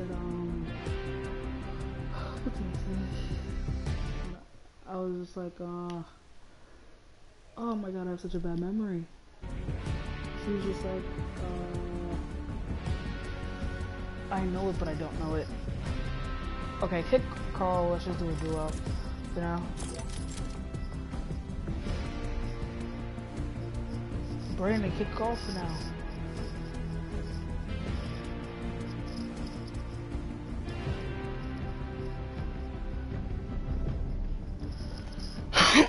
um, what did he say? I was just like, uh, oh my god, I have such a bad memory. She was just like, uh, I know it, but I don't know it. Okay, hit Carl, let's just do a duo. For now. Brandon, kick Carl for now.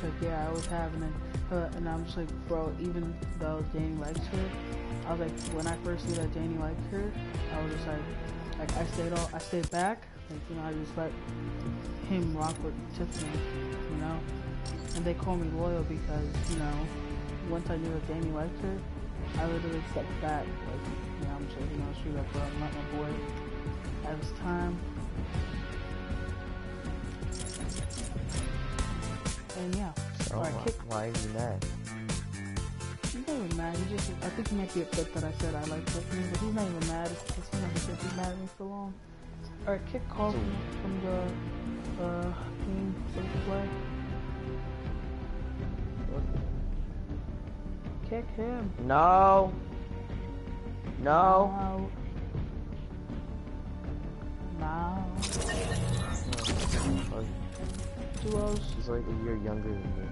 I like like, yeah, I was having it. Uh, and I'm just like, bro, even though Janie likes her, I was like, when I first knew that Janie liked her, I was just like, like I stayed all, I stayed back, like you know, I just let him rock with Tiffany, you know. And they call me loyal because you know, once I knew that Janie liked her, I literally stepped back, like, you know, I'm just like, you know, screw that, bro, I'm not my boy. At this time. And yeah, alright, why, kick why are you mad? He's not even mad. He just, I think he might be upset that I said I like Tiffany, but he's not even mad. It's know, he's been mad at me for long. Alright, kick call from, from the uh, game so play. Kick him. No. No. Out. Now. Duos. She's like a year younger than me.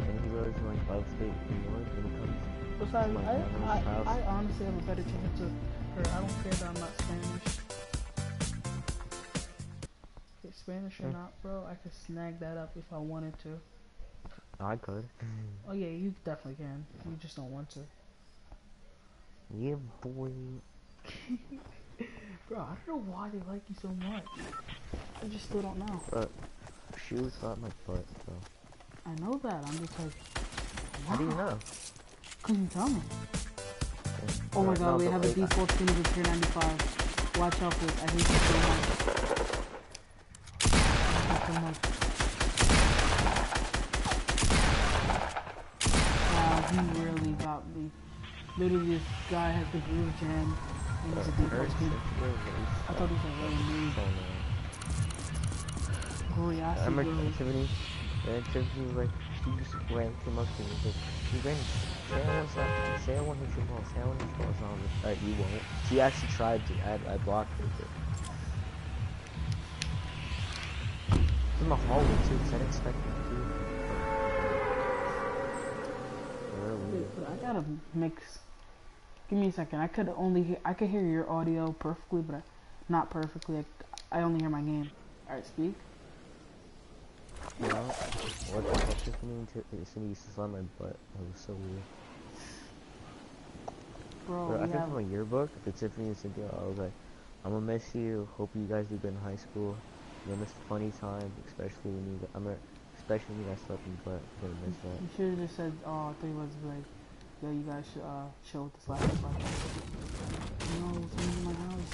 And he lives in like upstate New York and he comes Besides, my I, I. I honestly have a better chance of her. I don't care that I'm not Spanish. Okay, Spanish or not, bro, I could snag that up if I wanted to. I could. Oh yeah, you definitely can. You just don't want to. Yeah, boy. Bro, I don't know why they like you so much. I just still don't know. But she was got my butt, so. I know that. I'm just like, How do you know? Cause you tell me. Yeah. Oh my god, we have a default skin of tier 95. Watch out for. I hate you so much. I hate you so much. Wow, he really got me. Literally, this guy has the groove jam and he's a default skin. it's really nice. I thought he was a really So annoying. Gloriosity I remember Grove. Tiffany, and Tiffany was like, she just ran, came up to me said, she ran, say I want something, say I want to hit your ball, say I want to hit your ball, so I was like, alright, you won't. She actually tried to, I, I blocked her. But... In the hallway too, because I didn't expect her to. Really Wait, weird. but I gotta mix. Give me a second. I could only hear. I could hear your audio perfectly, but I, not perfectly. I, I only hear my game. All right, speak. You what, what Tiffany and Tiffany used to slap my butt, that was so weird. Bro, But I think have. from a yearbook, the Tiffany and Cynthia, I was like, I'm gonna miss you. Hope you guys do good in high school. I'm gonna miss the funny time, especially when you. I'm gonna, especially when you guys slept in butt. I'm gonna miss that. You should have just said, "Oh, I think it was like, yo, you guys should uh chill with this last one." No, someone's in my house.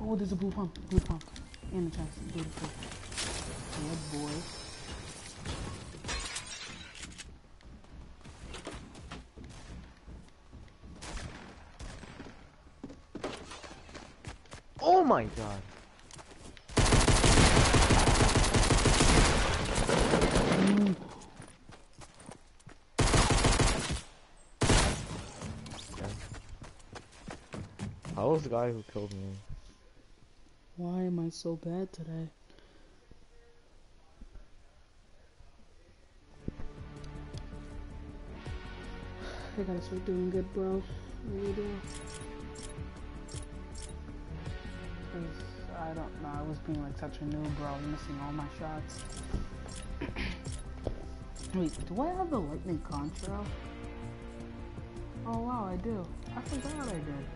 Oh, there's a blue pump. Blue pump. In the chest. Beautiful. Yeah, boy. Oh my god! Ooh. I was the guy who killed me. Why am I so bad today? I gotta start doing good, bro. I really do. 'Cause I don't know. I was being like such a noob, bro. Missing all my shots. Wait, do I have the lightning contra? Oh wow, I do. I forgot I did.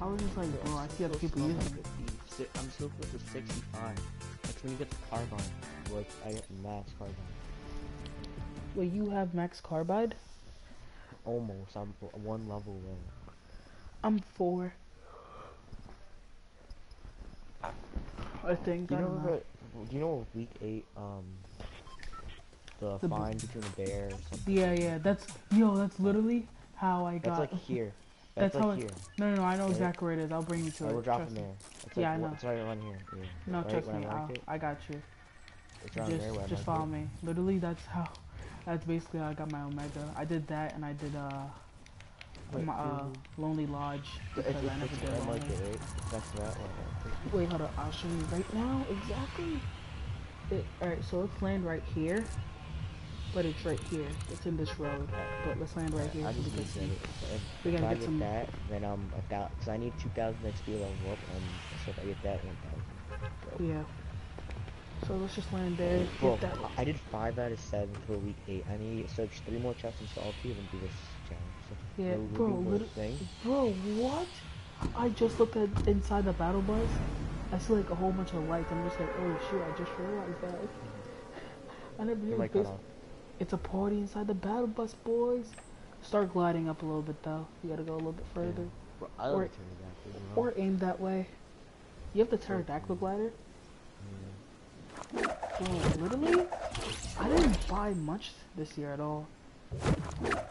I was just like, oh, I see other people using it. I'm still close to 65. That's when you get the carbide. Like, I get max carbide. Wait, you have max carbide? Almost. I'm one level low. I'm four. I think. You I know, don't know. the, you know week eight, um, the, The fine between the bear. Yeah, yeah. That's yo. That's literally how I That's got. like here. That's That's, how like it- here. No, no, no. I know Right? exactly where it is. I'll bring you to Alright, it. we're dropping there. It's Yeah, like, I know. It's right around here. Yeah. No, right trust me. I I got you. Just, there where I just follow it. me. Literally, that's how. That's basically how I got my Omega. I did that, and I did uh, Wait, my uh. Lonely Lodge because I never did like Lonely. it, right? That's that one. Wait, hold on. I'll show you right now exactly. It, all right, so let's land right here, but it's right here. It's in this road. But let's land right here I we just can need see. We gotta get get some- that, then I'm a thousand. Cause I need 2,000 XP level up, and so if I get that, 1,000. Yeah. So let's just land there. Bro, that. I did five out of seven for week eight. I need to search three more chests in solitude and do this challenge. So Yeah, bro, do more lit- thing. Bro, what? I just looked at inside the battle bus. I see like a whole bunch of lights. I'm just like, oh shit! I just realized that. Mm-hmm. I never knew. This. It's a party inside the battle bus, boys. Start gliding up a little bit though. You gotta go a little bit further, Bro, I or- turn it back. Or aim that way. You have to turn back the pterodactyl glider. Literally, I didn't buy much this year at all.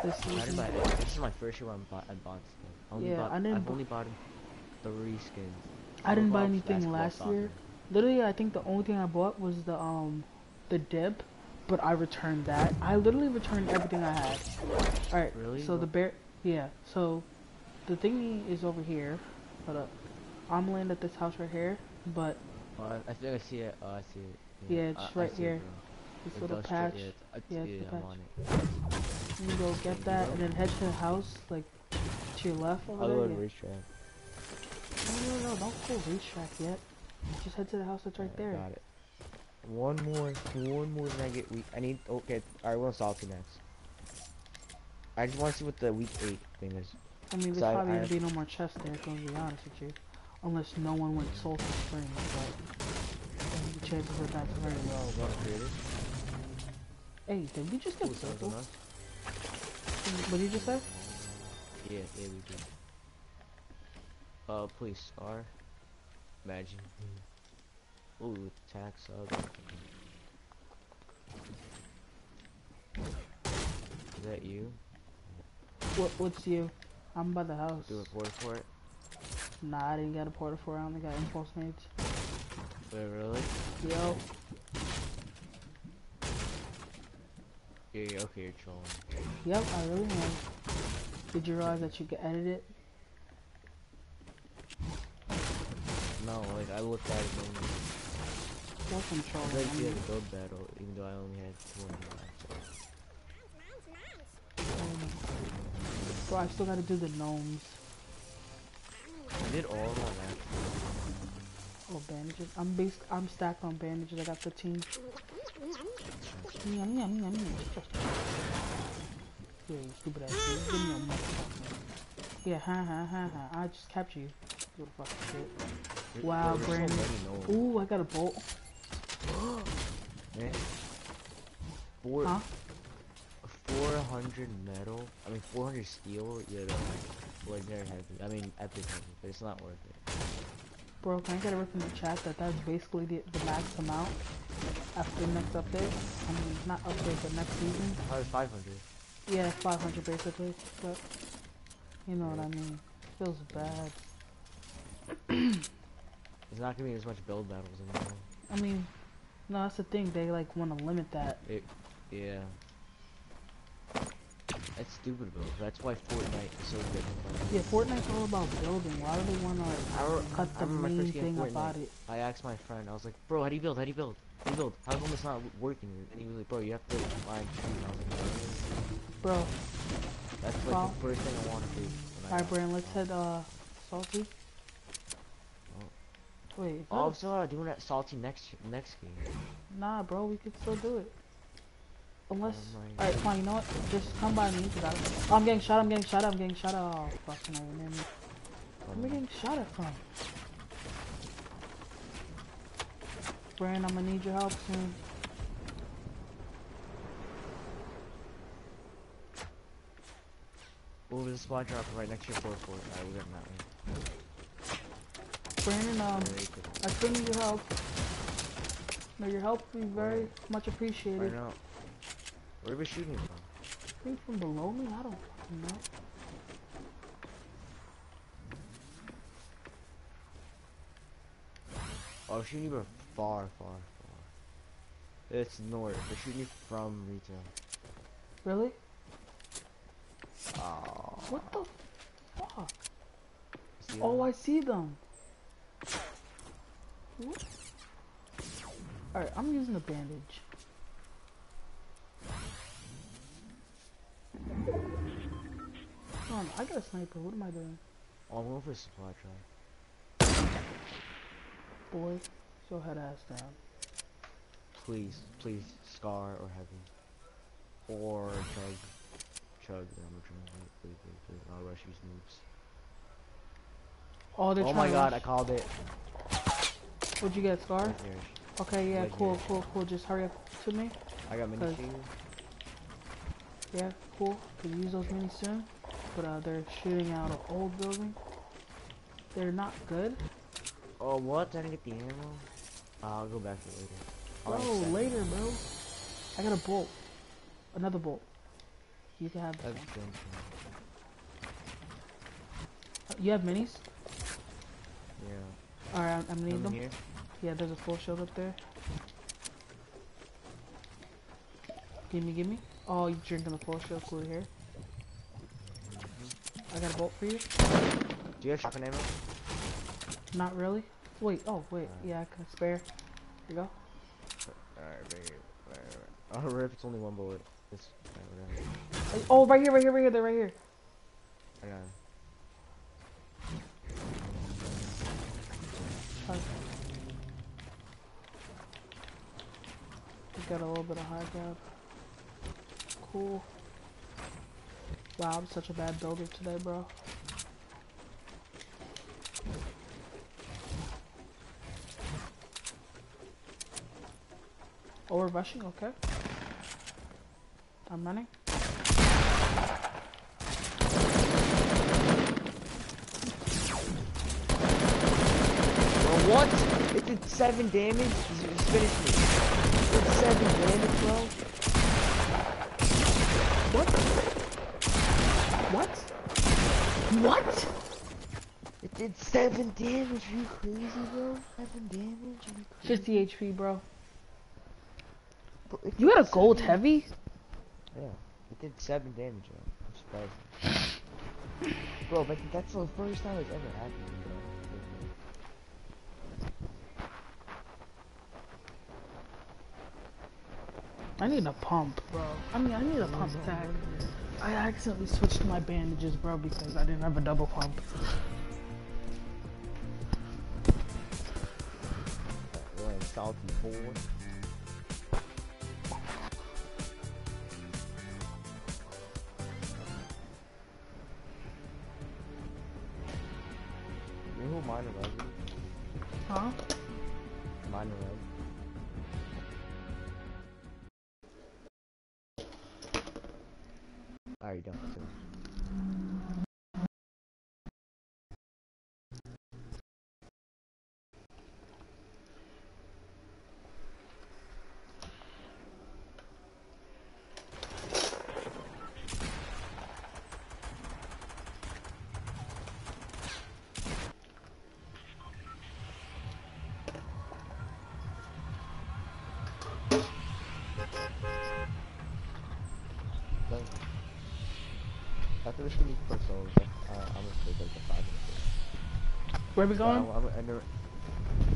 This I didn't season. buy. This is my first year where I'm bought, I bought. I only Yeah, bought, I didn't I've only bought three skins. I didn't buy anything last soccer. year. Literally, I think the only thing I bought was the um, the dip, but I returned that. I literally returned everything I had. All right. Really? So the bear, yeah. So the thingy is over here. Hold up. I'm land at this house right here, but I, I think I see it. Oh, I see it. Yeah, I- it's I right see it, here. this It little straight- patch. Yeah, it's, it's, Yeah, yeah, it's the patch. it. You go get that, and then head to the house, like to your left over I'll there. go to yeah. racetrack. No, no, no, don't go racetrack yet. Just head to the house that's right there. Got it. One more, one more than I get week. I need. Okay, alright, we're on Salty next. I just want to see what the week eight thing is. I mean, there's I- probably I- gonna be no more chests there, if I'm gonna be honest with you. Unless no one went Sulphur Springs, but the chances of that's very low. Oh. Hey, did we just get Sulphur? enough. What did you just say? Yeah, yeah, we did. Uh, please, star. Imagine. Ooh, tax sub. Is that you? What, what's you? I'm by the house. Do a report for it? Nah, I didn't get a port-a-fort I only got impulse nades. Wait, really? Yo, Yeah, yeah, okay, you're trolling. yep, I really am. Did you realize that you could edit it? No, like, I looked at it and That's some I I to do mean, build battle, even though I only had 200 lives. um, bro, I still gotta do the gnomes. I did all of that. Oh, bandages. I'm based. I'm stacked on bandages. I got 15. Yum, yum, yum. Yeah, you stupid ass. Give me your motherfucking. Yeah, ha ha ha ha. I just captured you. You fucking shit. Wow, Brandon. Ooh, I got a bolt. man. Four, Huh? 400 metal, I mean 400 steel, yeah, legendary heavy, I mean epic heavy, but it's not worth it. Bro, can I get a rip in the chat that that's basically the, the max amount after the next update? I mean, not update, but next season. Probably 500. Yeah, 500 basically, but you know what I mean. Feels bad. There's not gonna be as much build battles anymore. I mean, no, that's the thing. They like want to limit that. It, Yeah. That's stupid, bro. That's why Fortnite is so good. Yeah, Fortnite's all about building. Why do they want to cut the main thing Fortnite. about it? I asked my friend, I was like, bro, how do you build? How do you build? How do you build? How come it's not working? And he was like, bro, you have to find trees. And I was like, "What?" Bro, that's like Well- the first thing I want to do. I alright, got- Brand, let's head uh salty. Wait. Oh, I'm still not doing that salty next next game. Nah, bro, we could still do it. Unless. Oh Alright, fine, you know what? Just come by me, I, oh, I'm getting shot, I'm getting shot, I'm getting shot. Oh, fucking hell, man. Where am I getting shot at from? Brand, I'm gonna need your help soon. Oh, there's a spot drop right next to your four four. Alright, we're getting that one. Brandon, um. I still need your help. No, your help would be very much appreciated. Where are we shooting from? I think from below me? I don't fucking know. Oh, shooting you far, far, far. It's north. They're shooting from retail. Really? Oh. What the fuck? See Oh? I see them. What? Alright, I'm using a bandage. Hold on, I got a sniper. What am I doing? Oh, I'm going for a supply drop. Boy, your head ass down. Please, please, Scar or Heavy. Or Chug. Chug, then I'm gonna try and please, please, please. I'll rush these moves. Oh, they're Oh my god, I called it. What'd you get, Scar? Okay, yeah, cool, cool, cool. Just hurry up to me. I got mini. Yeah, cool. Could use those minis soon. But uh, they're shooting out an old building. They're not good. Oh, what? I didn't get the ammo. Uh, I'll go back to it later. I'll Bro, have a second. later, bro. I got a bolt. Another bolt. You can have this That's one. junk. Uh, You have minis? Yeah. Alright, I'm, I'm gonna need them. here. Yeah, there's a full shield up there. Gimme, gimme. Oh, you drinking the full shield? Cool here. I got a bolt for you. Do you have shotgun ammo? Not really. Wait, oh, wait. Yeah, I can spare. Here you go. Alright, right here. Right, right. Oh, rip, it's only one bullet. It's, whatever. Hey, Oh, right here, right here, right here. They're right here. I got it. Got a little bit of high ground. Cool. Wow, I'm such a bad builder today, bro. Oh, we're rushing? Okay. I'm running. What? It did seven damage? Just finished me. It did seven damage, bro? What? What? What? It did seven damage. Are you crazy, bro? Seven damage? Are you crazy? 50 HP, bro. Bro, You had a gold seven- heavy? Yeah. It did seven damage, bro. I'm surprised. bro, but that's the first time it's ever happened, bro. I need a pump, bro. I mean, I need a pump tag. I accidentally switched my bandages, bro, because I didn't have a double pump. Salty four. You know who mine res After this, we need to play solos. I'm gonna play like a five minute. Where we going? I'm, I'm, I never.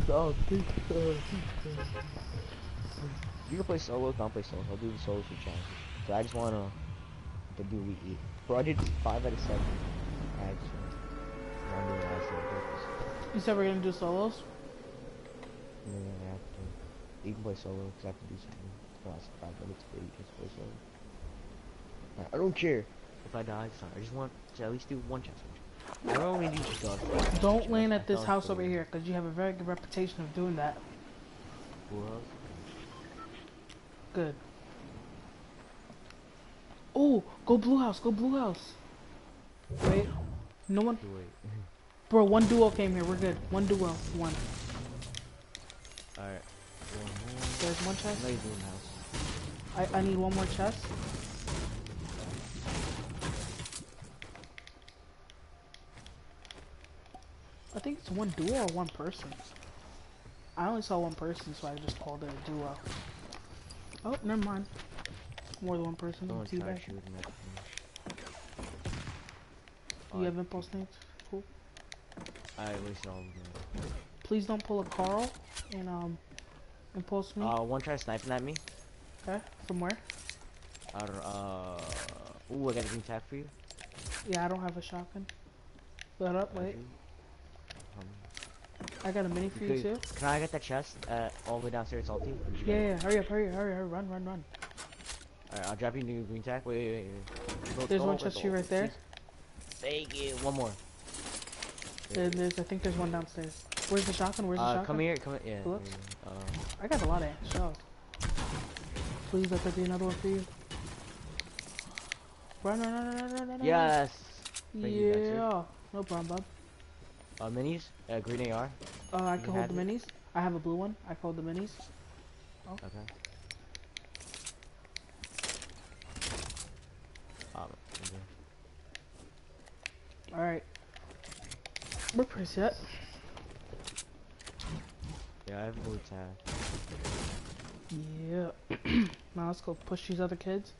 Oh, think, uh, you can play solo, I'll play solo. I'll do the solos for challenges. So I just wanna to do we eight. Bro, I did five out of seven. I just wanna do the last on. You said we're gonna do solos? Then I have to, you can play solo because I have to do something the last five minutes, but you just play solo. I don't care if I die, it's fine. I just want to at least do one challenge. I don't only need to dodge. Don't land at this house over here, because you have a very good reputation of doing that. Else? Good. Oh, go blue house, go blue house. Wait, no one. Bro, one duo came here. We're good. One duo. One. Alright. One. There's one chest. No, you doing house. I, I need one more chest. I think it's one duo or one person. I only saw one person, so I just called it a duo. Oh, never mind. More than one person. Someone tried bad. shooting at me. You have impulse nades? Cool. I wasted all of them. Please don't pull a Carl and um impulse me. Uh, one tried sniping at me. okay. From where? I don't know. Uh, ooh, I got a green tag for you. Yeah, I don't have a shotgun. Let up. Wait. I got a mini for you too. Can I get that chest uh, all the way downstairs, salty? Yeah, yeah. Hurry up. Hurry, hurry, hurry. Run, run, run. Alright, I'll drop you new green tag. Wait, wait, wait. wait. There's one chest here right there. Thank you. One more. There, there's, I think there's one downstairs. Where's the shotgun? Where's the Uh, shotgun? come here, come here. Yeah. Uh, I got a lot of shells. Please let there be another one for you. Run, run, run, run, run, run, run. yes. Thank you. Yeah. No problem, bub. Uh, minis. Uh, green AR. Uh, I You can hold had the it? minis. I have a blue one. I can hold the minis. Okay. Um, okay. Alright. We're pretty set. Yeah, I have blue tag. Yeah. now let's go push these other kids.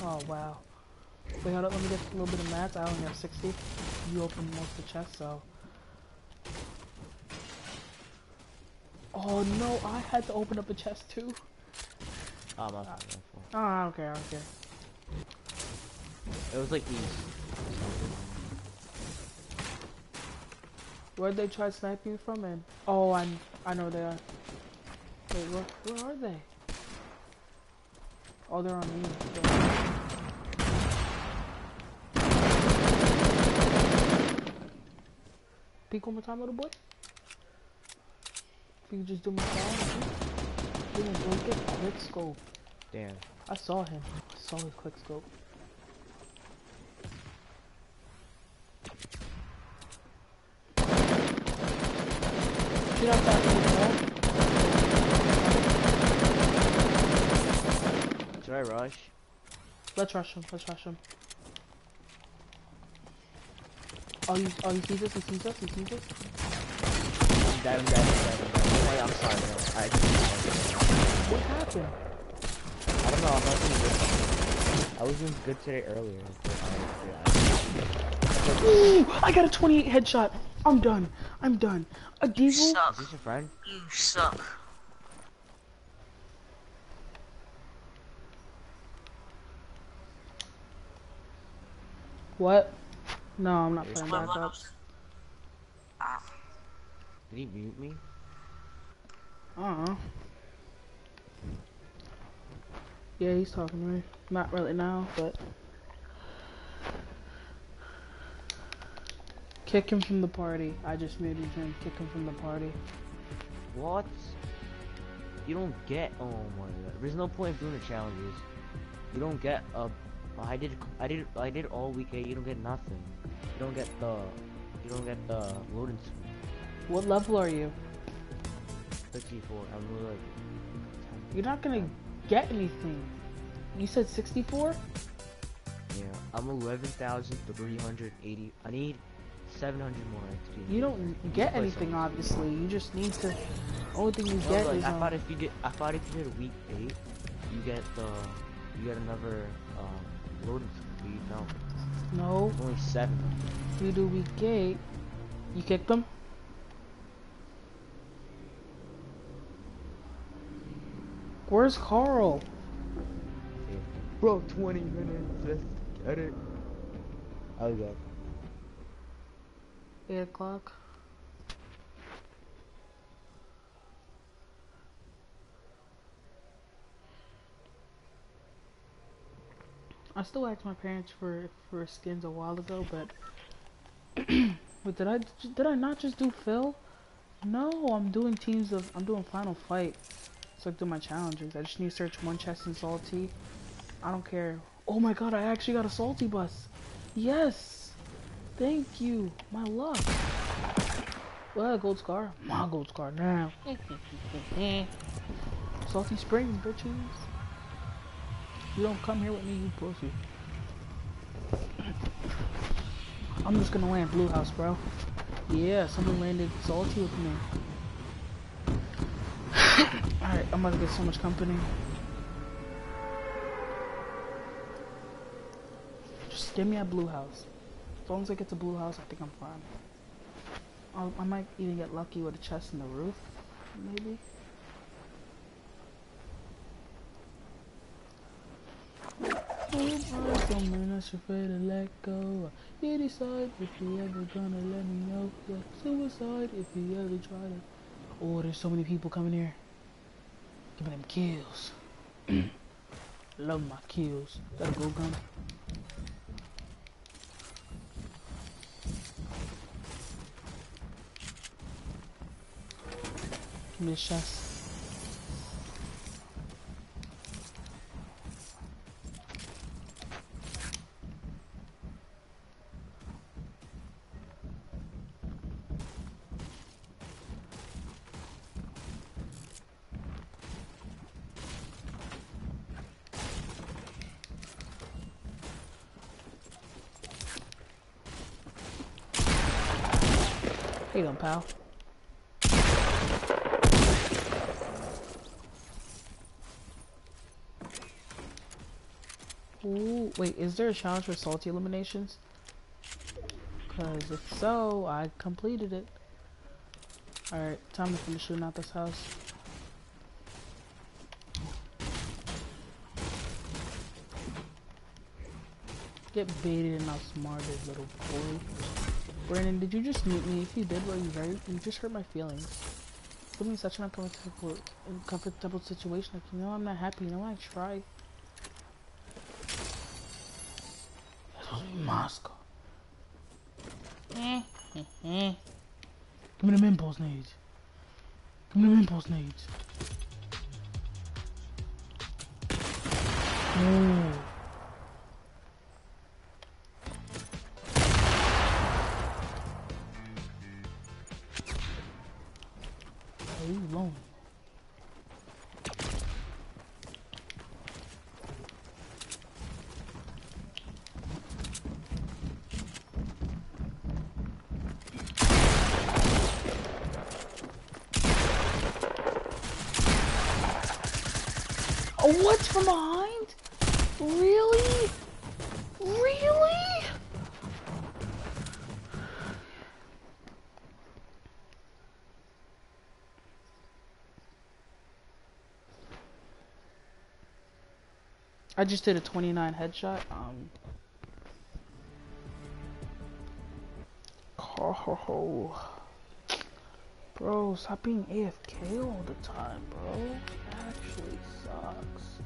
Oh, wow. Wait, hold up. Let me get a little bit of mats. I only have 60. You opened most of the chests, so. Oh, no. I had to open up a chest, too. Oh, my fault, my fault. Oh, I don't care. I don't care. It was like these. Where'd they try sniping from? And oh, I I know they are. Wait, where where are they? Oh, they're on me. Okay. Peek one more time, little boy. If you just do favor. Give me a quick scope. Damn. I saw him. I saw his quick scope. Shoot out that wall. Should I rush? Let's rush him. Let's rush him. Oh, you, oh, he sees us. He sees us. He sees us. I'm dead, I'm dead, I'm dead, I'm dead. Wait, I'm sorry, bro. I, What happened? I don't know, I'm not doing good. I was doing good today earlier. I, Ooh, uh, I got a 28 headshot. I'm done. I'm done. A diesel. Is suck. this your friend? You suck. What? No, I'm not Here's playing My Black Ops. Did he mute me? I don't. Yeah, he's talking to me. Not really now, but. Kick him from the party. I just made him. Kick him from the party. What? You don't get. Oh my god. There's no point in doing the challenges. You don't get a. I did. I did. I did all week eight. You don't get nothing. You don't get the. You don't get the loading. What level are you? 64. I'm like. You're not gonna get anything. You said 64? Yeah. I'm 11,380. I need 700 more XP. You don't get anything, obviously. You just need to. Only thing you No, get like, is I um, thought if you did, I thought if you did a week eight, you get the, you get another um, loading speed. No, no. only seven. You do week eight. You kick them. Where's Carl? Bro, 20 minutes. Let's get it. I'll go. 8 o'clock. I still asked my parents for for skins a while ago, but but did I did I not just do Phil? No, I'm doing teams of I'm doing Final Fight. Do my challenges. I just need to search one chest in Salty. I don't care. Oh my god, I actually got a Salty bus. Yes. Thank you. My luck. Well, gold scar. My gold scar now. Salty Springs, bitches. You don't come here with me, you pussy. I'm just gonna land Blue House, bro. Yeah, someone landed salty with me. Alright, I'm about to get so much company. Just get me a Blue House. As long as I get to Blue House, I think I'm fine. I'll, I might even get lucky with a chest in the roof, maybe. Someone afraid to let go. You decide if you ever gonna let me know. Suicide if you ever try to. Oh, there's so many people coming here. Give me them kills. Mm. Love my kills. Got a go gun. Give me the shots. Pal? Ooh, wait, is there a challenge for salty eliminations? Because if so, I completed it. Alright, time to finish shooting out this house. Get baited and outsmarted, little boy. Brandon, did you just mute me? If you did, well, you very, you just hurt my feelings. Put me in such an uncomfortable, uncomfortable situation. Like, you know, I'm not happy. You know, I try. That was Moscow. Eh, eh, eh. Give me the impulse nades. Give me the impulse nades. No. I just did a 29 headshot. Um. Ho ho. Bro, stop being AFK all the time, bro. Actually sucks.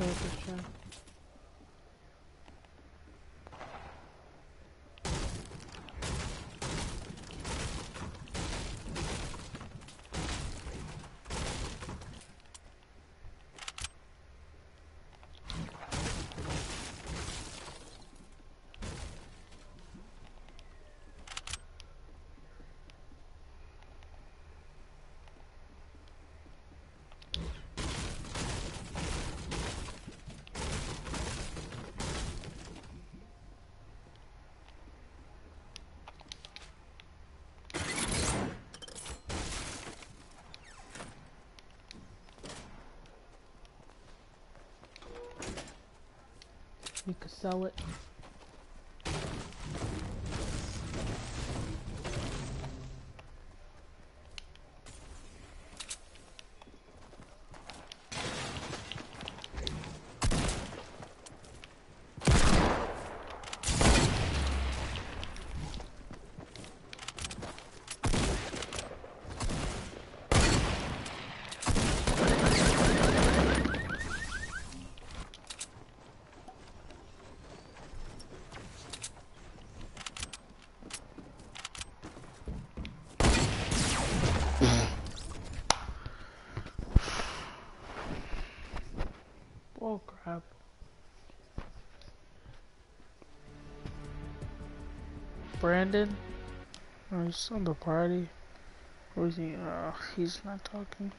Get We could sell it. Oh crap. Brandon? Oh, he's on the party. Or he? Uh, he's not talking.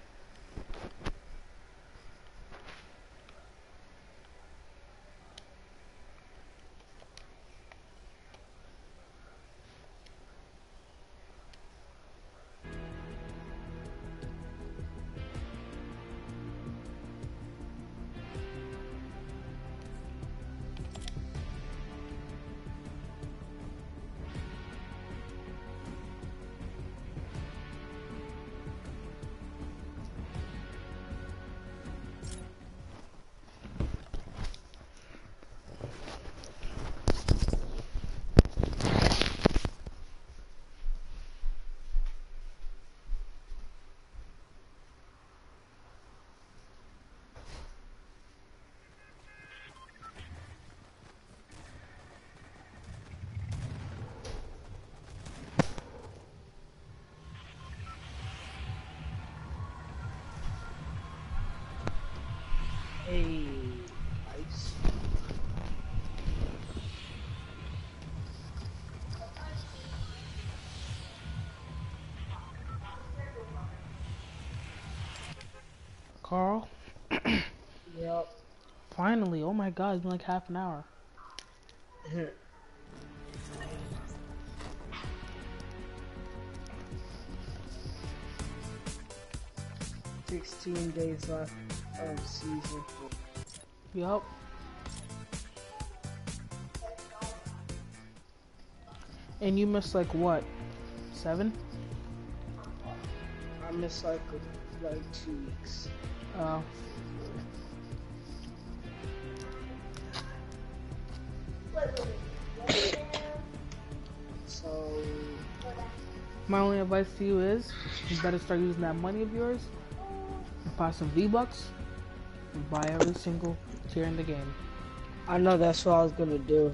Carl? Yep. Finally, oh my god, it's been like half an hour. Sixteen days left of season. Yup. And you missed like what? Seven? I missed like like two weeks. Uh, So my only advice to you is you better start using that money of yours and buy some V-Bucks and buy every single tier in the game. I know that's what I was gonna do.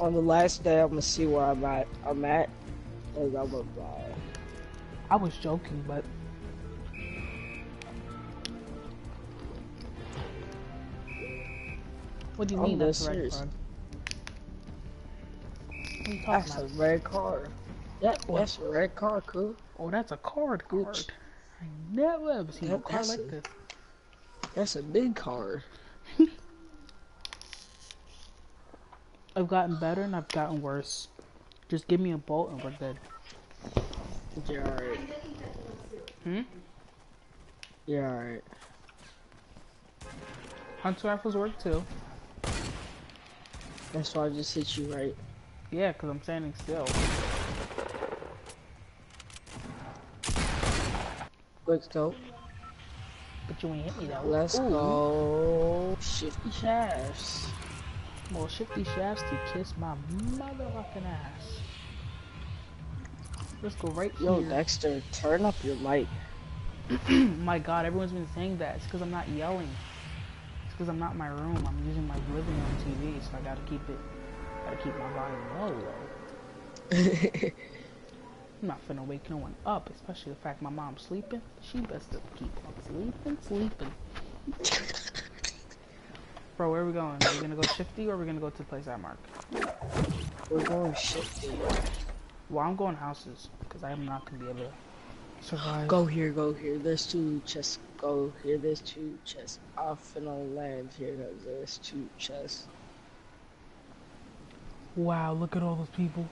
On the last day, I'm gonna see where I'm at. I'm at, and I'm gonna buy. I was joking, but what do you I'm mean dead that's the right serious. card? Are you talking That's about? a red card. That, What? that's a red card, cool. Oh, that's a card card. Oops. I never ever seen a That- card that's like a- this. That's a big card. I've gotten better and I've gotten worse. Just give me a bolt and we're good. You're alright. Hmm? You're alright. Hunter rifles work too. That's why I just hit you right. Yeah, because I'm standing still. Quick scope. But you ain't hit me though. Let's Ooh. go. Shifty shafts. Well, shifty shafts to kiss my motherfucking ass. Let's go right Yo, here. Dexter, turn up your mic. my god, everyone's been saying that. It's because I'm not yelling. Because I'm not in my room. I'm using my living room TV, so I gotta keep it. Gotta keep my volume low, low. I'm not finna wake no one up, especially the fact my mom's sleeping. She best to keep on sleeping, sleeping. Bro, where are we going? Are we gonna go shifty or are we gonna go to the place I mark? We're going shifty. Well, I'm going houses because I'm not gonna be able to survive. Go here, go here. There's two chests. Go here. There's two chests. I'm finna land here. 'cause There's two chests. Wow, look at all those people.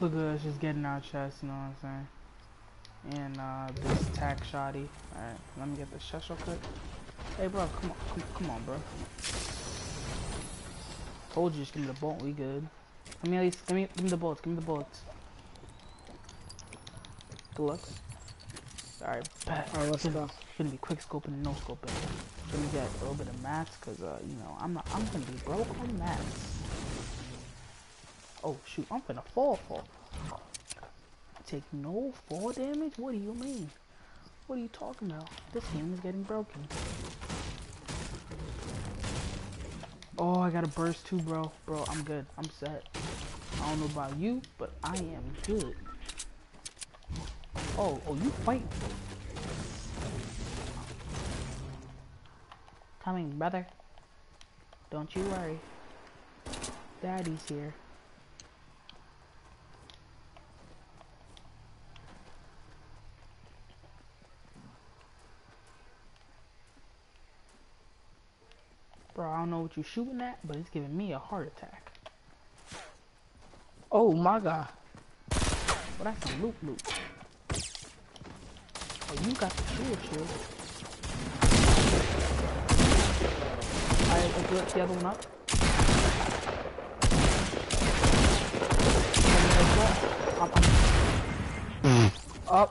look at us just getting our chests, you know what I'm saying? And uh, this tack shoddy. Alright, let me get the chest real quick. Hey, bro, come on, come, come on, bro. Told you, just give me the bolt. We good. Let me at least, give me, give me the bullets. Give me the bullets. Good looks. Alright, bet. Alright, let's go. Gonna be quick scoping and no scoping. Gonna get a little bit of mats, cause uh, you know, I'm not, I'm gonna be broke on mats. Oh shoot, I'm gonna fall fall. Take no fall damage? What do you mean? What are you talking about? This game is getting broken. Oh, I got a burst too, bro. Bro, I'm good. I'm set. I don't know about you, but I am good. Oh, oh, you fighting? Coming, brother. Don't you worry. Daddy's here. Bro, I don't know what you're shooting at, but it's giving me a heart attack. Oh my god. But that's some loot loot. Oh, you got the shield shield. Do it. The other one up. I'm, I'm... Up.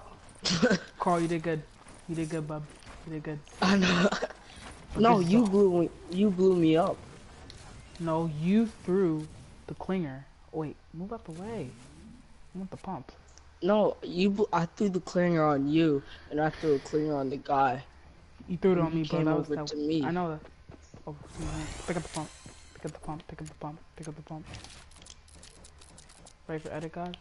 Carl, you did good. You did good, bub. You did good. I know. No, you blew me. You blew me up. No, you threw the clinger. Wait, move out the way. I want the pump. No, you. I threw the clinger on you, and I threw a clinger on the guy. You threw it on me, bro. That was that. to me. I know that. Oh, pick up the pump. Pick up the pump. Pick up the pump. Pick up the pump. Ready for edit, God?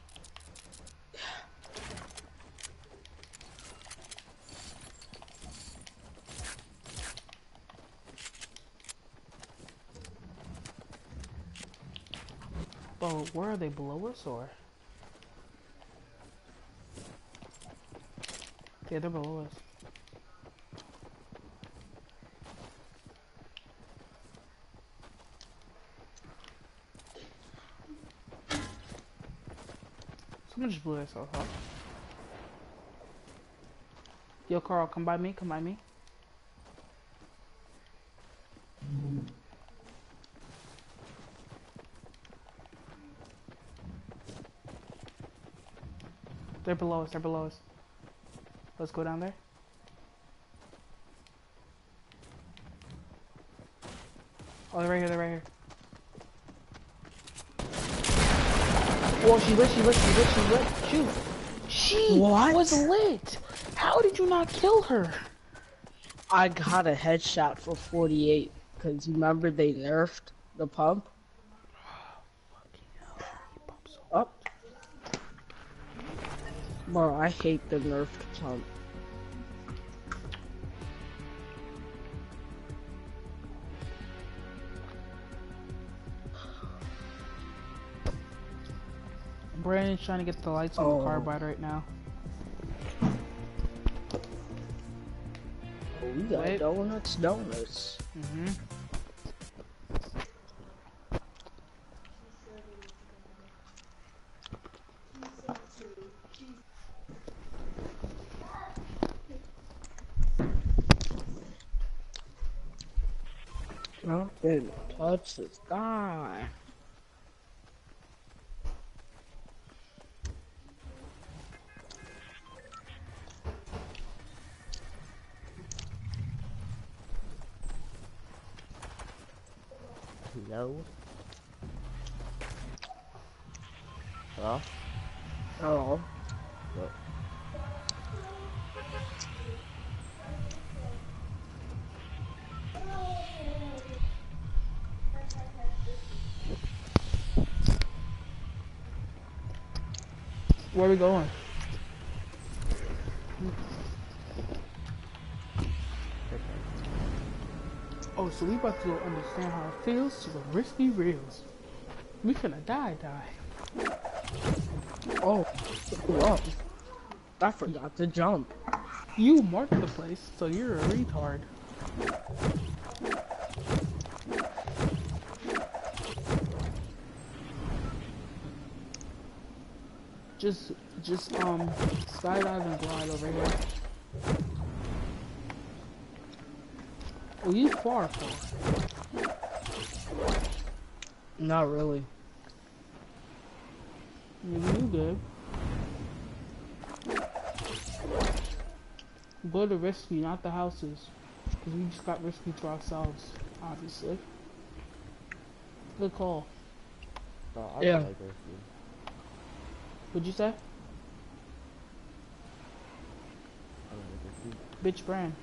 Bro, where are they below us or? Yeah, they're below us. Someone just blew themselves up. Yo, Carl, come by me, come by me. They're below us, they're below us. Let's go down there. Oh, they're right here, they're right here. Whoa, she lit, she lit, she lit, she lit. Shoot. She What? was lit. How did you not kill her? I got a headshot for 48 because remember they nerfed the pump up. Bro, I hate the nerfed pump. Brandon's trying to get the lights on the Oh. carbide right now. Oh, we got Wait. donuts, donuts. Mm-hmm. Nothing touch the sky. Where are we going? Oh, so we about to go understand how it feels to go risky reels. We finna die, die. Oh, whoa. I forgot to jump. You marked the place, so you're a retard. Just, just, um, skydive and glide over here. Are you far, far. Not really. Maybe you good. Go to rescue, not the houses. Because we just got rescued to ourselves, obviously. Good call. No, I Yeah. like risky. What'd you say? I like risky. Bitch brand.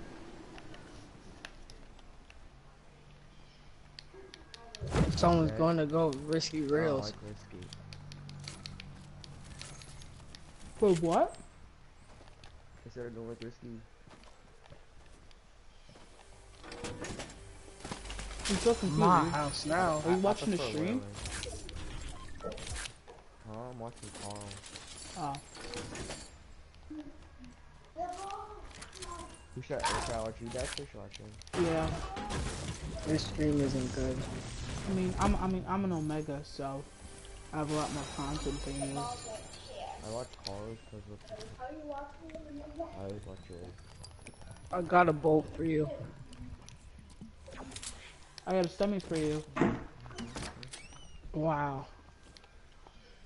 Someone's Okay. going to go risky I reels. like risky. For what? I said I don't like risky. I'm so confused. My house now. Are you watching the stream? Wayland. Huh? I'm watching Carl. Oh. Who should, should I watch you guys or should I watch him? Yeah. This stream isn't good. I mean, I'm, I mean, I'm an Omega, so I have a lot more content than you. I watch Carlos because of I always watch yours. I got a bolt for you. I got a stomach for you. Mm-hmm. Wow.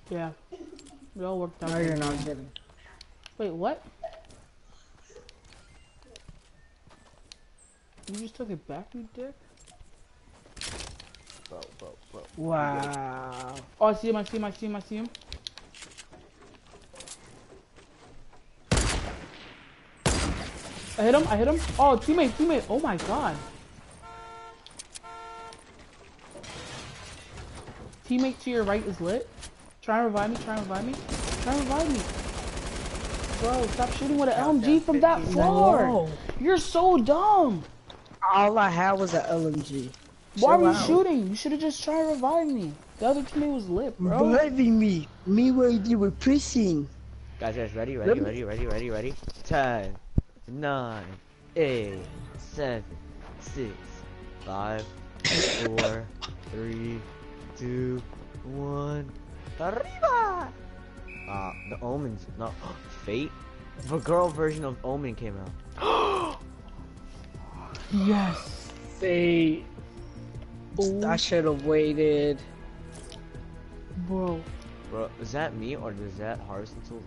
Yeah. We all worked out. No, you're not kidding. Wait, what? You just took it back, you dick? Bro, bro, bro. Wow. Oh, I see him, I see him, I see him, I see him. I hit him, I hit him. Oh, teammate, teammate. Oh my god. Teammate to your right is lit. Try and revive me, try and revive me. Try and revive me. Bro, stop shooting with an LMG from that floor. Whoa. You're so dumb. All I had was an LMG. Why Chill were you out. shooting? You should have just tried to revive me. The other teammate was lit, bro. Reviving me. Me where you were pressing. Guys, guys, ready, ready, ready, ready, ready, ready? Ten, nine, eight, seven, six, five, four, three, two, one. Arriba! Uh, the Omens, no, Fate? The girl version of Omen came out. Yes. They. I should have waited. Bro, Bro, is that me or does that Horizontal look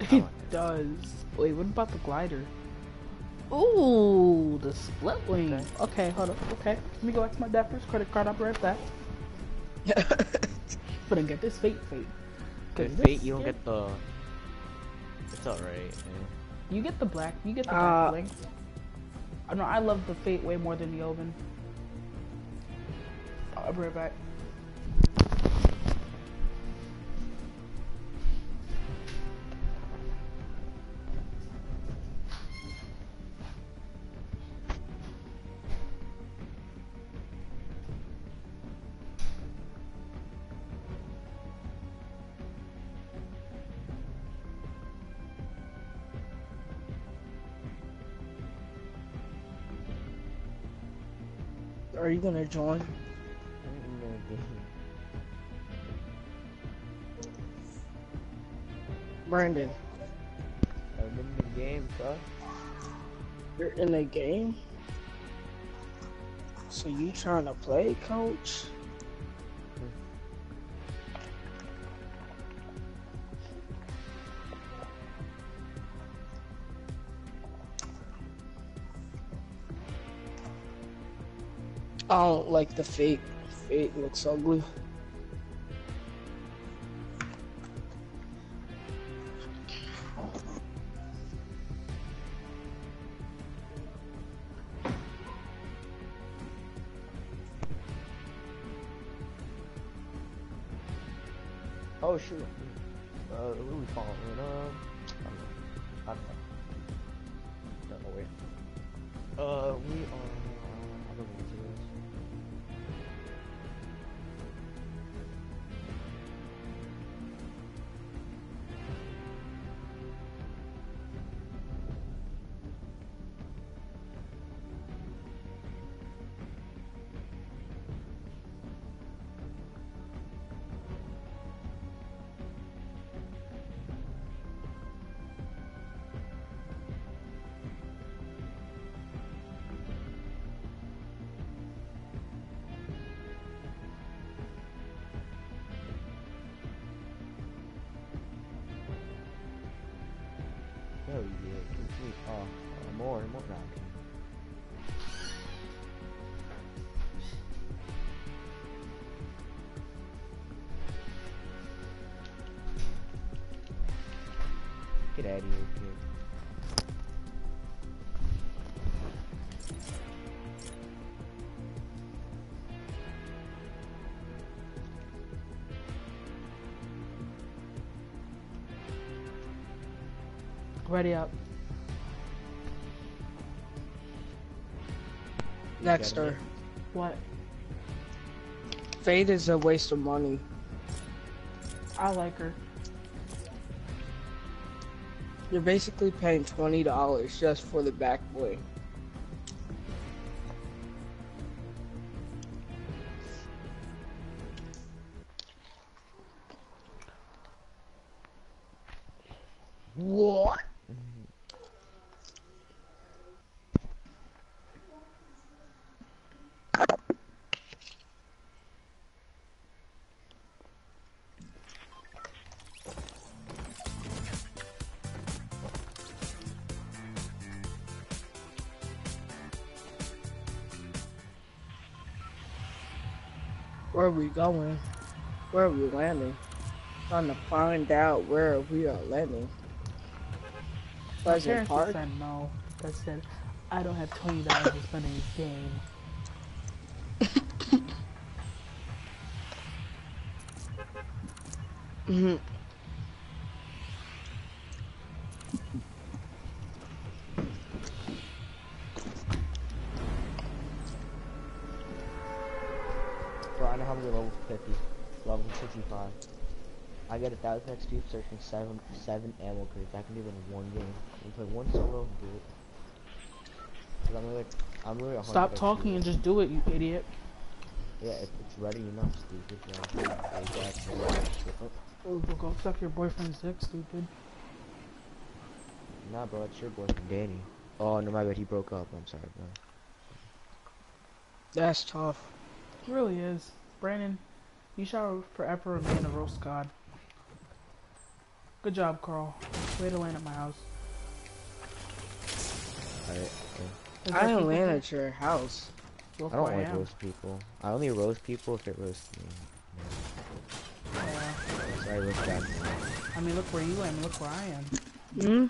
nasty? it does. Wait, what about the glider? Ooh, the split wing. Okay. Okay, hold up. Okay, let me go back to my dad first credit card. I'll be right back. But I get this fate fate. 'Cause With this Fate, you don't skin- get the. It's alright. You get the black. You get the Uh, black bling. I know. I love the fate way more than the Omen. I'll be right back. Are you gonna join? Brandon, I'm in the game, bro. you're in the game? So you trying to play, coach? Don't like the fate. Fate looks ugly. Ready up. Next Got it. door. What? Fate is a waste of money. I like her. You're basically paying twenty dollars just for the back boy. We going? Where are we landing? Trying to find out where we are landing. Pleasant Park. said no. That said, I don't have twenty dollars to spend in this game. hmm Bro, I know how many level 50. Level 65. I get a thousand XP for searching seven seven ammo crates. I can do that in one game. We play one solo and do it. I'm really, I'm really Stop talking and just do it, you idiot. Yeah, it, it's ready enough, stupid. Yeah, yeah, exactly. Oh, Oh, go suck your boyfriend's dick, stupid. Nah, bro, it's your boyfriend, Danny. Oh, no, my bad, he broke up. I'm sorry, bro. That's tough. It really is. Brandon, you shall forever remain a roast god. Good job, Carl. Way to land at my house. Alright, okay. I there don't land at your house. Look I don't like am. roast people. I only roast people if it roasts me. Yeah. Sorry, roast bad. I mean, look where you am. Look where I am. Hmm?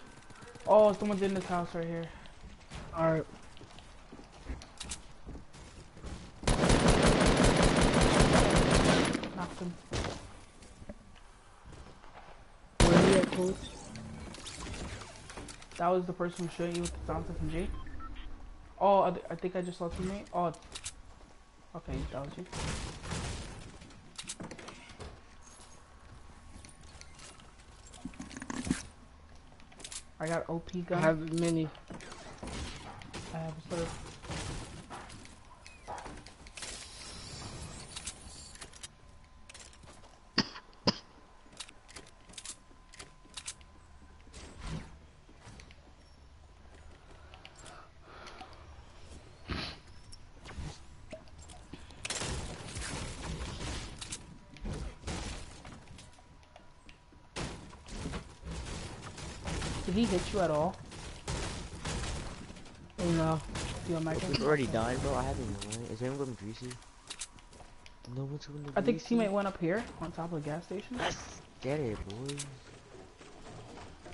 Oh, someone's in this house right here. Alright. Knocked him. Where are you at, coach? That was the person who shot you with the Thompson from G. Oh, I, th- I think I just saw teammate. Oh, okay, that was you. I got OP gun. I have many. I have a sort hit you at all? No. You want my gun? We've already died, bro. I haven't even won. Is anyone going greasy? No one's going to I think greasy? teammate went up here on top of the gas station. Let's get it, boys.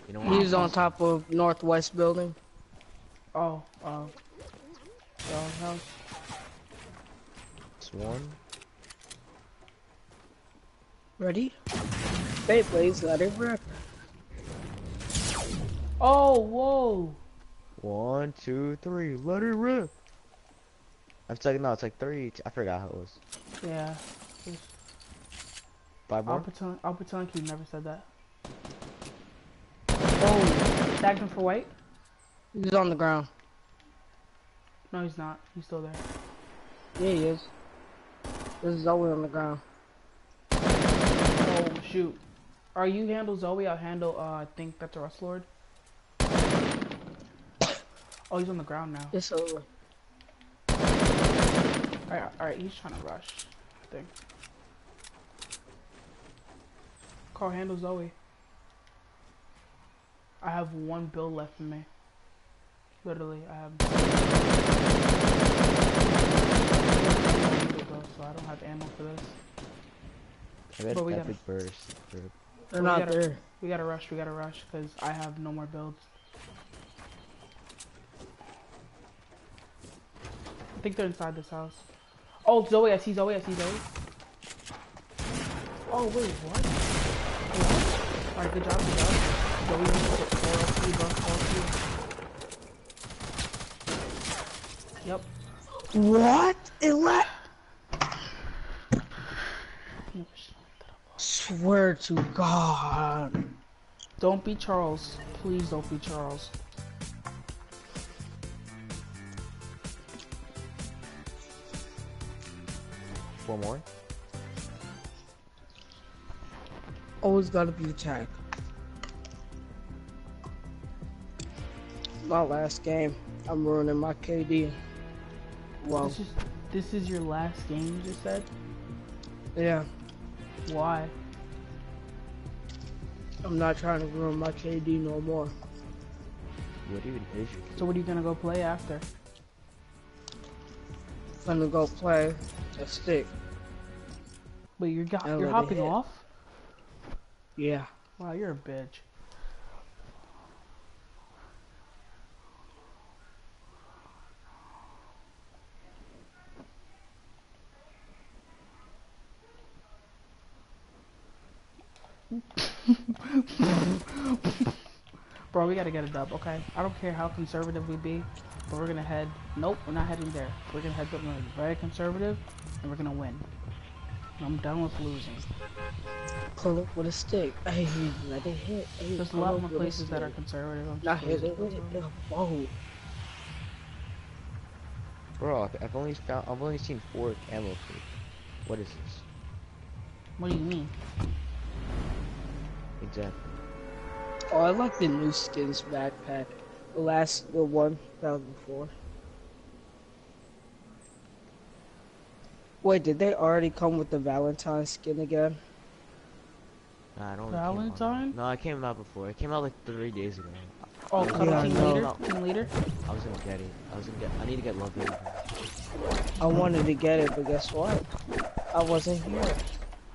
You know what? He's on top of Northwest Building. Oh, uh, dog house. It's one. Ready? please, let it rip. Oh, whoa. One, two, three. Let it rip. I'm like no, it's like three. I forgot how it was. Yeah. Five I'll more. pretend, I'll pretend like you never said that. Oh, tagged him for white? He's on the ground. No, he's not. He's still there. Yeah, he is. There's Zoe on the ground. Oh, shoot. Are you handle Zoe? I'll handle, uh, I think that's a Rust Lord. Oh, he's on the ground now. It's over. Alright, alright, he's trying to rush, I think. Carl, handle Zoe. I have one bill left in me. Literally, I have. So I don't have ammo for this. I got But we epic burst. They're we not gotta- there. We gotta rush, we gotta rush, because I have no more builds. Think they're inside this house. Oh, Zoe, I see Zoe, I see Zoe. Oh, wait, what? What? Alright, good job, good job. Zoe, you need to get all three, bro, all three. Yep. What? It let. No, shit like that. Swear to God. Don't be Charles. Please don't be Charles. Four more. Always gotta be attack. My last game. I'm ruining my KD. Wow. This is this is your last game you just said? Yeah. Why? I'm not trying to ruin my KD no more. What even is your So what are you gonna go play after? Gonna go play a stick. Wait, you're go- I you're hopping hit. off? Yeah. Wow, you're a bitch. Bro, we gotta get a dub, okay? I don't care how conservative we be, but we're gonna head. Nope, we're not heading there. We're gonna head something like very conservative, and we're gonna win. I'm done with losing. Pull up with a stick. Hey, let it hit. Hey, There's a lot up more places that are conservative. I'm Not hit it with it. Whoa. Bro, I've- I've only found. I've only seen four ammo for. What is this? What do you mean? Exactly. Oh, I like the new skins backpack. The last, the one that was before. Wait, did they already come with the Valentine skin again? Nah, I don't. Valentine? No, it came out before. It came out like three days ago. Oh, Yeah, cuddle I team know. leader? Team leader? I was gonna get it. I was gonna get. I need to get love Baby. I wanted to get it, but guess what? I wasn't here.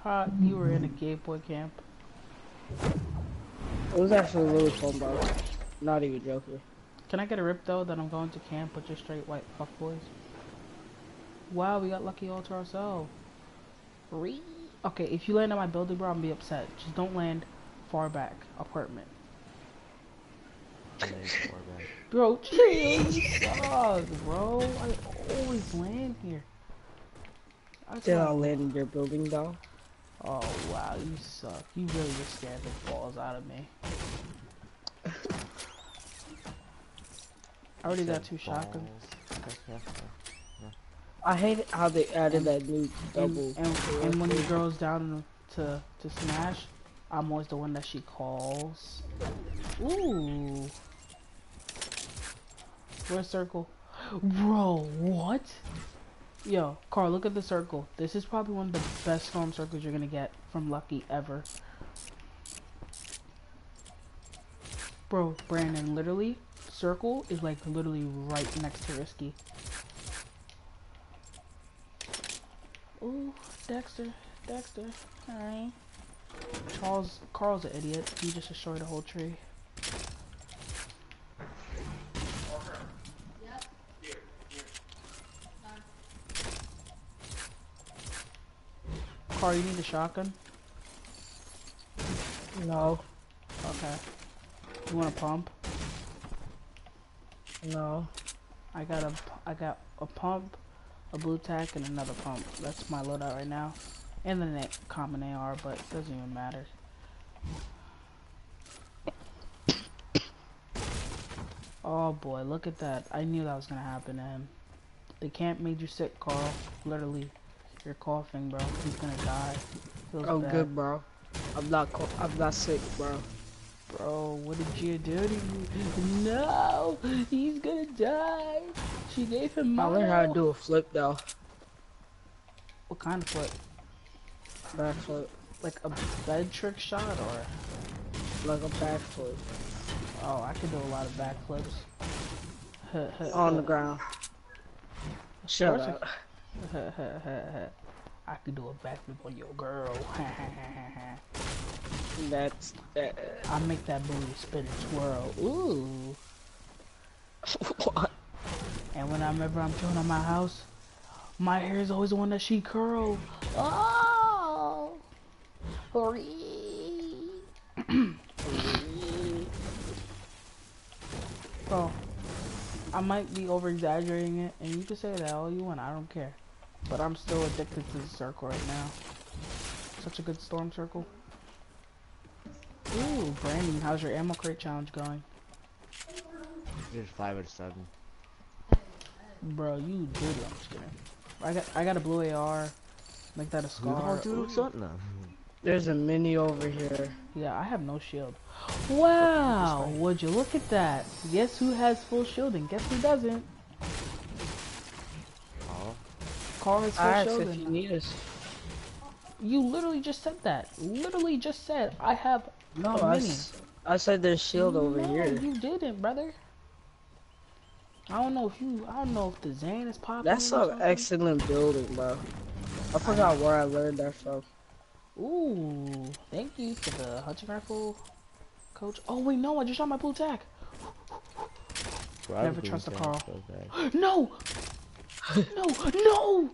Ha, you were in a gay boy camp. It was actually really fun, bro. Not even joking. Can I get a rip though that I'm going to camp with just straight white fuck boys? Wow, we got lucky all to ourselves. Re Okay, if you land on my building, bro, I'm gonna be upset. Just don't land far back. Apartment. And back. Bro, chill. Fuck, bro. I always land here. That's Did why- I land in your building, though? Oh wow, you suck. You really just scared the balls out of me. I already got two shotguns. balls. Okay, yeah, yeah. I hate how they added that new And, double. and, and when the girl's down to to smash, I'm always the one that she calls. Ooh. Where's circle? Bro, what? Yo, Carl, look at the circle. This is probably one of the best storm circles you're gonna get from Lucky ever. Bro, Brandon, literally, circle is like literally right next to Risky. Ooh, Dexter, Dexter, alright. Charles, Carl's an idiot. He just destroyed the whole tree. Carl, you need a shotgun? No, Okay. You want a pump? No. I got a, I got a pump, a blue tack, and another pump. That's my loadout right now. And then a common AR, but it doesn't even matter. Oh boy, look at that. I knew that was gonna happen to him. The camp made you sick, Carl. Literally. You're coughing, bro. He's gonna die. Feels I'm bad. good, bro. I'm not. I'm not sick, bro. Bro, what did you do to you? No! He's gonna die! She gave him I learned how to do a flip though. What kind of flip? Back flip, Like a bed trick shot or? like a back flip Oh, I can do a lot of backflips. on the ground. Shut I up. I could do a backflip on your girl. That's uh, that. I make that booty spin and twirl. Ooh. what? And when I'm ever I'm chilling at my house, my hair is always the one that she curl. Oh. Bro, oh, I might be over exaggerating it, and you can say that all you want. I don't care. But I'm still addicted to the circle right now. Such a good storm circle. Ooh, Brandon, how's your ammo crate challenge going? Just five out of seven. Bro, you did it. I'm just kidding. I got I got a blue AR. Make that a scar. Dude, something. now. There's a mini over here. Yeah, I have no shield. Wow, would you look at that? Guess who has full shielding? Guess who doesn't? Oh, Carl has full I asked if shielding. you need us. You literally just said that. Literally just said I have No, a I, mini. s- I said there's shield over no, here. you didn't, brother. I don't know if you. I don't know if the Zane is popping. That's an excellent building, bro. I forgot where I learned that from. Ooh, thank you for the hunting rifle, coach. Oh wait, no, I just shot my blue tack. bro, Never trust a doing Carl. so. No, no, no.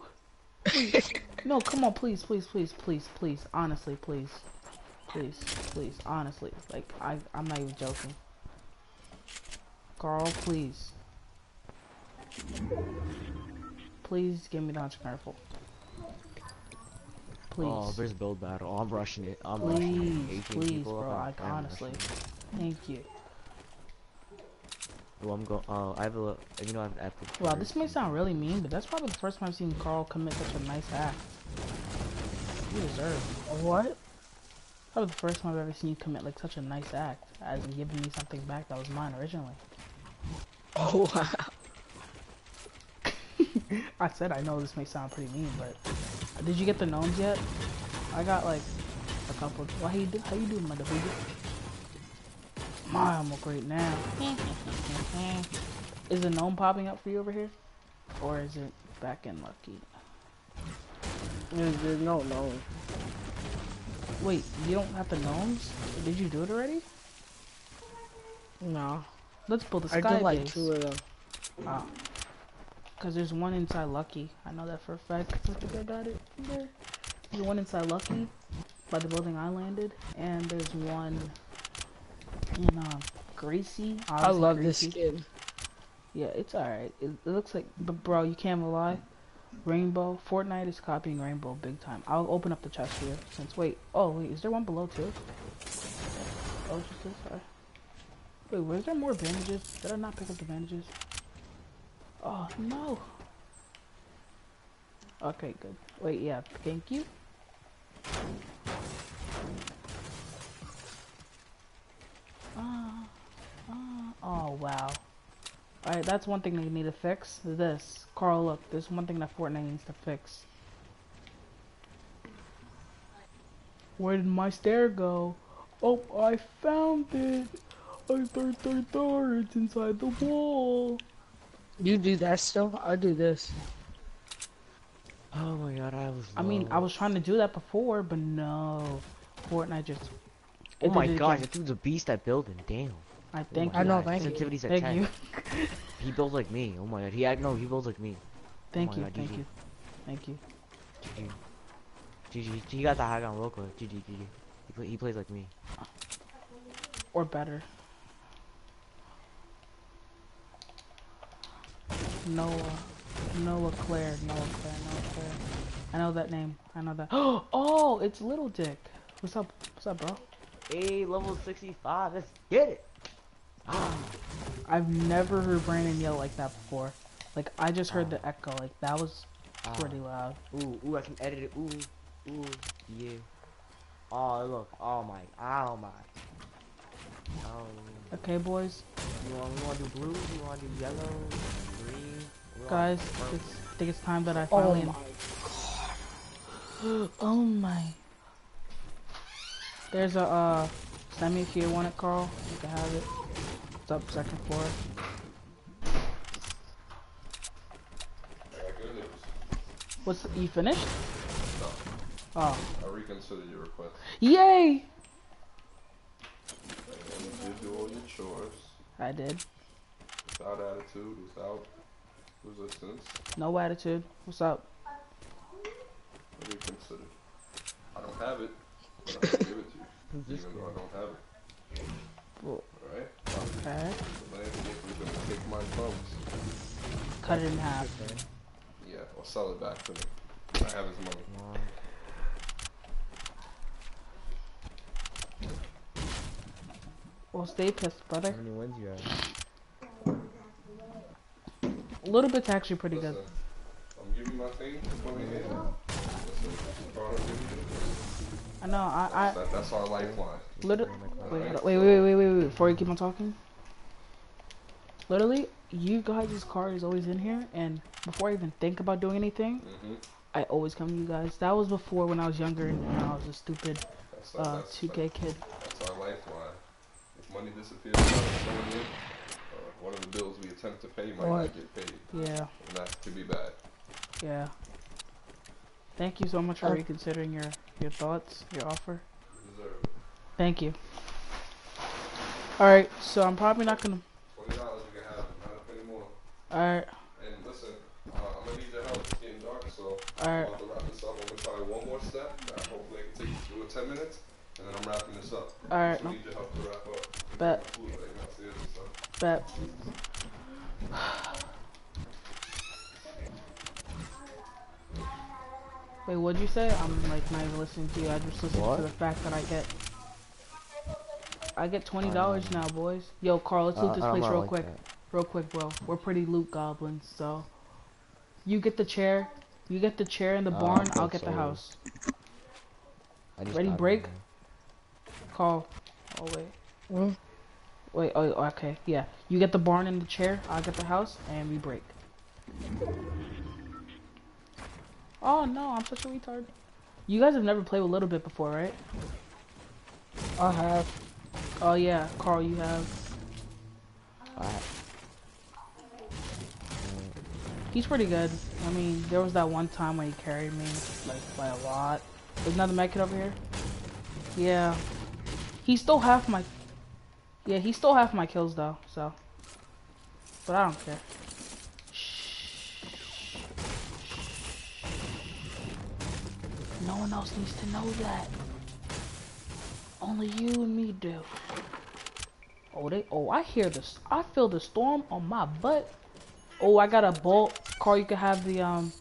No, come on, please, please, please, please, please. Honestly, please, please, please. Honestly, like I, I'm not even joking. Carl, please, please give me the hunting rifle. Please. Oh, there's a build battle. Oh, I'm rushing it. I'm rushing Please, it. 18 please, bro. up, Like I'm honestly, rushing it. thank you. Well, I'm going. Uh, I have a. li- You know, I have an epic. Wow, first. this may sound really mean, but that's probably the first time I've seen Carl commit such a nice act. You deserve. it. Probably the first time I've ever seen you commit like such a nice act, as in giving me something back that was mine originally. Oh wow. I said I know this may sound pretty mean, but did you get the gnomes yet? I got like a couple. Well, how you do? How you doing, my baby? My, I'm great now. is a gnome popping up for you over here, or is it back in lucky? There's, there's no no. Wait, you don't have the gnomes? Did you do it already? No. Let's build a sky I did like base. two of them. Oh. Cause there's one inside Lucky. I know that for a fact. I think I got it there. There's one inside Lucky by the building I landed, and there's one in uh, Greasy. I love this skin. Yeah, it's alright. It, it looks like, but bro, you can't lie. Rainbow, Fortnite is copying Rainbow big time. I'll open up the chest here. Since wait, oh wait, is there one below too? Oh, just this. Sorry. Wait, was there more bandages? Did I not pick up the bandages? Oh no. Okay, good. Wait, yeah, thank you. Ah, ah, oh wow. Alright, that's one thing they need to fix. This. Carl, look, there's one thing that Fortnite needs to fix. Where did my stair go? Oh, I found it! I third, third, third, it's inside the wall. You do that still? I do this. Oh my god, I was. I mean, I was trying to do that before, but no. Fortnite just. Oh my did it gosh, again. that dude's a beast at building. Damn. I oh thank my you. I know, thank you. Sensitivity's Thank 10. you. He builds like me. Oh my god. He had no. He builds like me. Thank oh my you. God, Thank GG. you. Thank you. GG. GG. He got the high ground real quick. GG. GG. But he plays like me. or better. Noah, Noah Claire, Noah Claire, Noah Claire. I know that name. I know that. Oh, it's Little Dick. What's up? What's up, bro? Hey, level 65. Let's get it. Ah, I've never heard Brandon yell like that before. Like I just heard the echo. Like that was ah. pretty loud. Ooh, ooh, I can edit it. Ooh, ooh, yeah. Oh, look. Oh my. Oh my. Oh. Okay, boys, You want, you want to do blue? You want to do yellow? Green? Guys, it's, I think it's time that I finally... Oh finally. my oh my. There's a uh, send me if you want it, Carl. You can have it. It's up second floor. I got good. What's you finished? No, Oh, I reconsidered your request. yay! And you did do all your chores I did. without attitude, without resistance. No attitude. What's up? I reconsidered. I don't have it, but I can give it to you, even though I don't have it. Well, Alright? Okay. The landscaper is gonna take my thumbs. Cut it in half. Yeah, or sell it back to me. I have his money. Come. Well, stay pissed, brother. How many wins you have? A little bit's actually pretty good. I'm giving my thing, I know. I. I That, that's our lifeline. literally. Wait, wait, wait, wait, wait, wait, wait. Before you keep on talking. Literally, you guys' card is always in here, and before I even think about doing anything, Mm-hmm. I always come to you guys. That was before when I was younger and I was a stupid That's, uh, that's, 2K kid. that's our lifeline. If money disappears without us knowing it, uh, one of the bills we attempt to pay might What? not get paid. Yeah, And that could be bad. yeah. Thank you so much for Uh, reconsidering your your thoughts, your offer. You deserve it. Thank you. All right, so I'm probably not gonna. Twenty dollars you can have, not a penny more. All right, And listen, uh, I'm gonna need your help. It's getting dark, so all I'm right, about to wrap this up. I'm gonna try one more step. That hopefully I can take you through in ten minutes, and then I'm wrapping this up. all right. So No, I need your help to wrap up. bet, Food right downstairs and stuff. bet. Wait, what'd you say? I'm like not even listening to you. I just listened What? to the fact that I get. I get twenty dollars now, boys. Yo, Carl, let's loot Uh, this place real like quick. that. Real quick, bro. We're pretty loot goblins, so. You get the chair. You get the chair in the Oh, barn. I'll so get the house. Ready, break? Carl. Oh wait. Hmm? Wait. Oh, okay. Yeah. You get the barn and the chair. I'll get the house, and we break. Oh no, I'm such a retard. You guys have never played with Little Bit before, right? I have. Oh yeah, Carl, you have. Alright. He's pretty good. I mean, there was that one time when he carried me like by a lot. There's another med kit over here. Yeah. He stole half my. Yeah, he stole half my kills though. So. But I don't care. No one else needs to know that. Only you and me do. Oh, they. Oh, I hear this. I feel the storm on my butt. Oh, I got a bolt. Carl, you can have the um,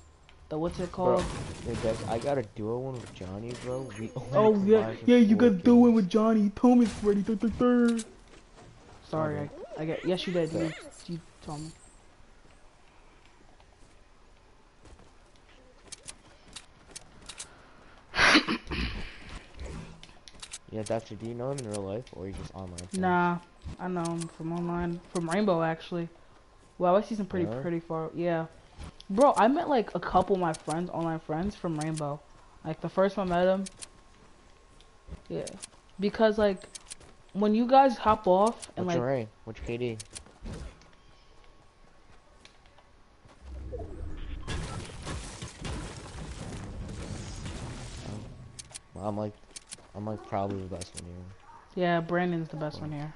the what's it Bro, called? hey, Dex, I got a duo one with Johnny, bro. We Oh yeah, yeah, you got doing one with Johnny. It's ready. Sorry, I, I get. Yes, you did. You, you told me. Yeah, Dexter, do you know him in real life, or you just online? friends? Nah, I know him from online, from Rainbow actually. Wow, I see some pretty Really? pretty far. Yeah, bro, I met like a couple of my friends, online friends from Rainbow. Like the first time I met him. Yeah, because like when you guys hop off and What's like your rank? What's your KD? I'm like, I'm like probably the best one here. yeah, Brandon's the best one here.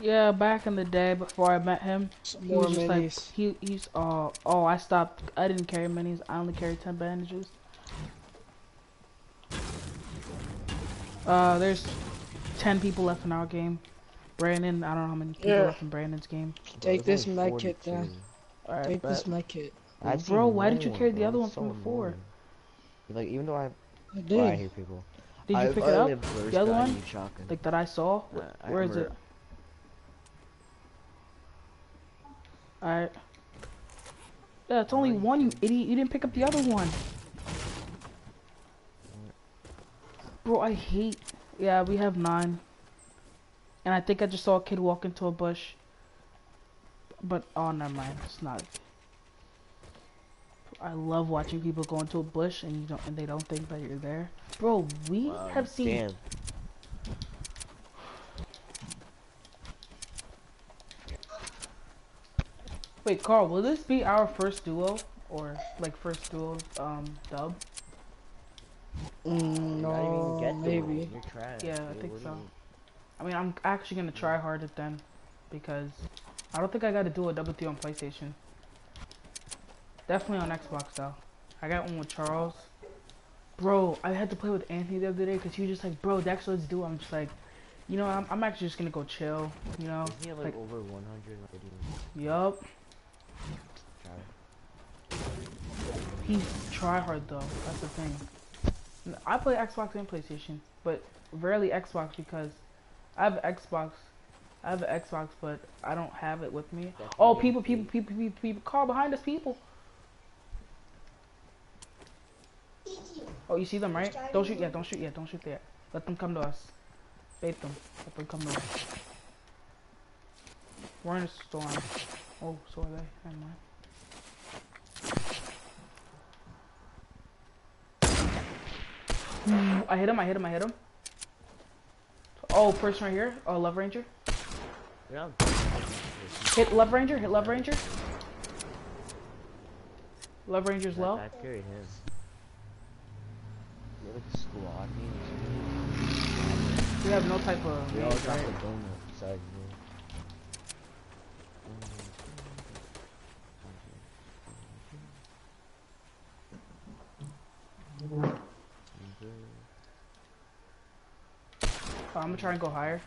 Yeah, back in the day before I met him, he more was just like he he's uh oh I stopped I didn't carry minis I only carried ten bandages. Uh, there's ten people left in our game. Brandon, I don't know how many people Yeah. left in Brandon's game. Take this only med kit then. 42. All right, Take bet. this med kit. I've Bro, why didn't you carry the other one It's from before? annoying. Like even though I, I well, I did. hate people. Did you I, pick I it up? live first, The other one? Like that I saw? Uh, I Where is it? Alright. Yeah, it's only one, you idiot. You didn't pick up the other one. Bro, I hate. Yeah, we have nine. And I think I just saw a kid walk into a bush. But, oh, never mind. It's not. I love watching people go into a bush and you don't, and they don't think that you're there. Bro, we Wow, have seen Damn. Wait, Carl, will this be our first duo? Or, like, first duo, um, dub? Mm, You're not even no, get maybe. trash. Yeah, I think What so. you- I mean, I'm actually gonna try hard at then. Because I don't think I gotta do a double three on PlayStation. Definitely on Xbox, though. I got one with Charles. Bro, I had to play with Anthony the other day because he was just like, bro, Dex, let's do. I'm just like, you know, I'm, I'm actually just gonna go chill, you know? Doesn't he have like, like- over 100 videos? Yup. He's try hard though. That's the thing. I play Xbox and PlayStation, but rarely Xbox because I have Xbox. I have an Xbox, but I don't have it with me. That's Oh, people, people, people, people, people! Car behind us, people. Oh, you see them, right? Don't shoot yet. Don't shoot yet. Don't shoot yet. Let them come to us. Bait them. Let them come to us. We're in a storm. Oh, so are they. Never mind. Mm. I hit him, I hit him, I hit him. Oh, person right here. Oh, Love Ranger. You're Hit Love Ranger, hit Love Ranger. Love Ranger's low. I carried him. You have like a squad. We have no type of We all range, got right? the donut beside me. Oh, I'm gonna try and go higher.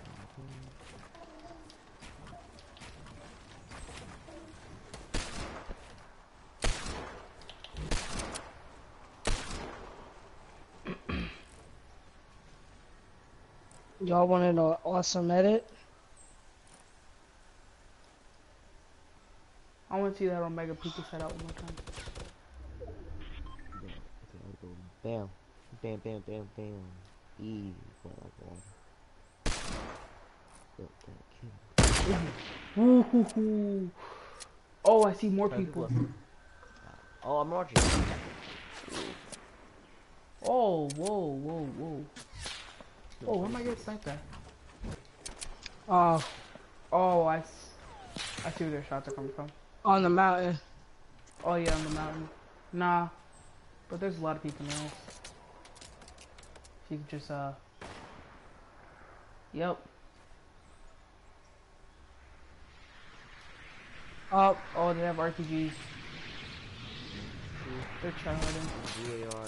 Y'all wanted an awesome edit? I want to see that on Mega Pika set out one more time. Yeah, okay, Bam. Bam, bam, bam, bam. Easy. Well, like water. Look, that kid. Woo hoo hoo. Oh, I see more people. Oh, I'm watching. Oh, whoa, whoa, whoa. Oh, where am I getting sniped at? Oh, Oh, I, s- I see where their shots are coming from. on the mountain. Oh yeah, on the mountain. Nah, but there's a lot of people now. If you could just uh. Yep. Up. Oh, they have RPGs. They're tryharding. VAR.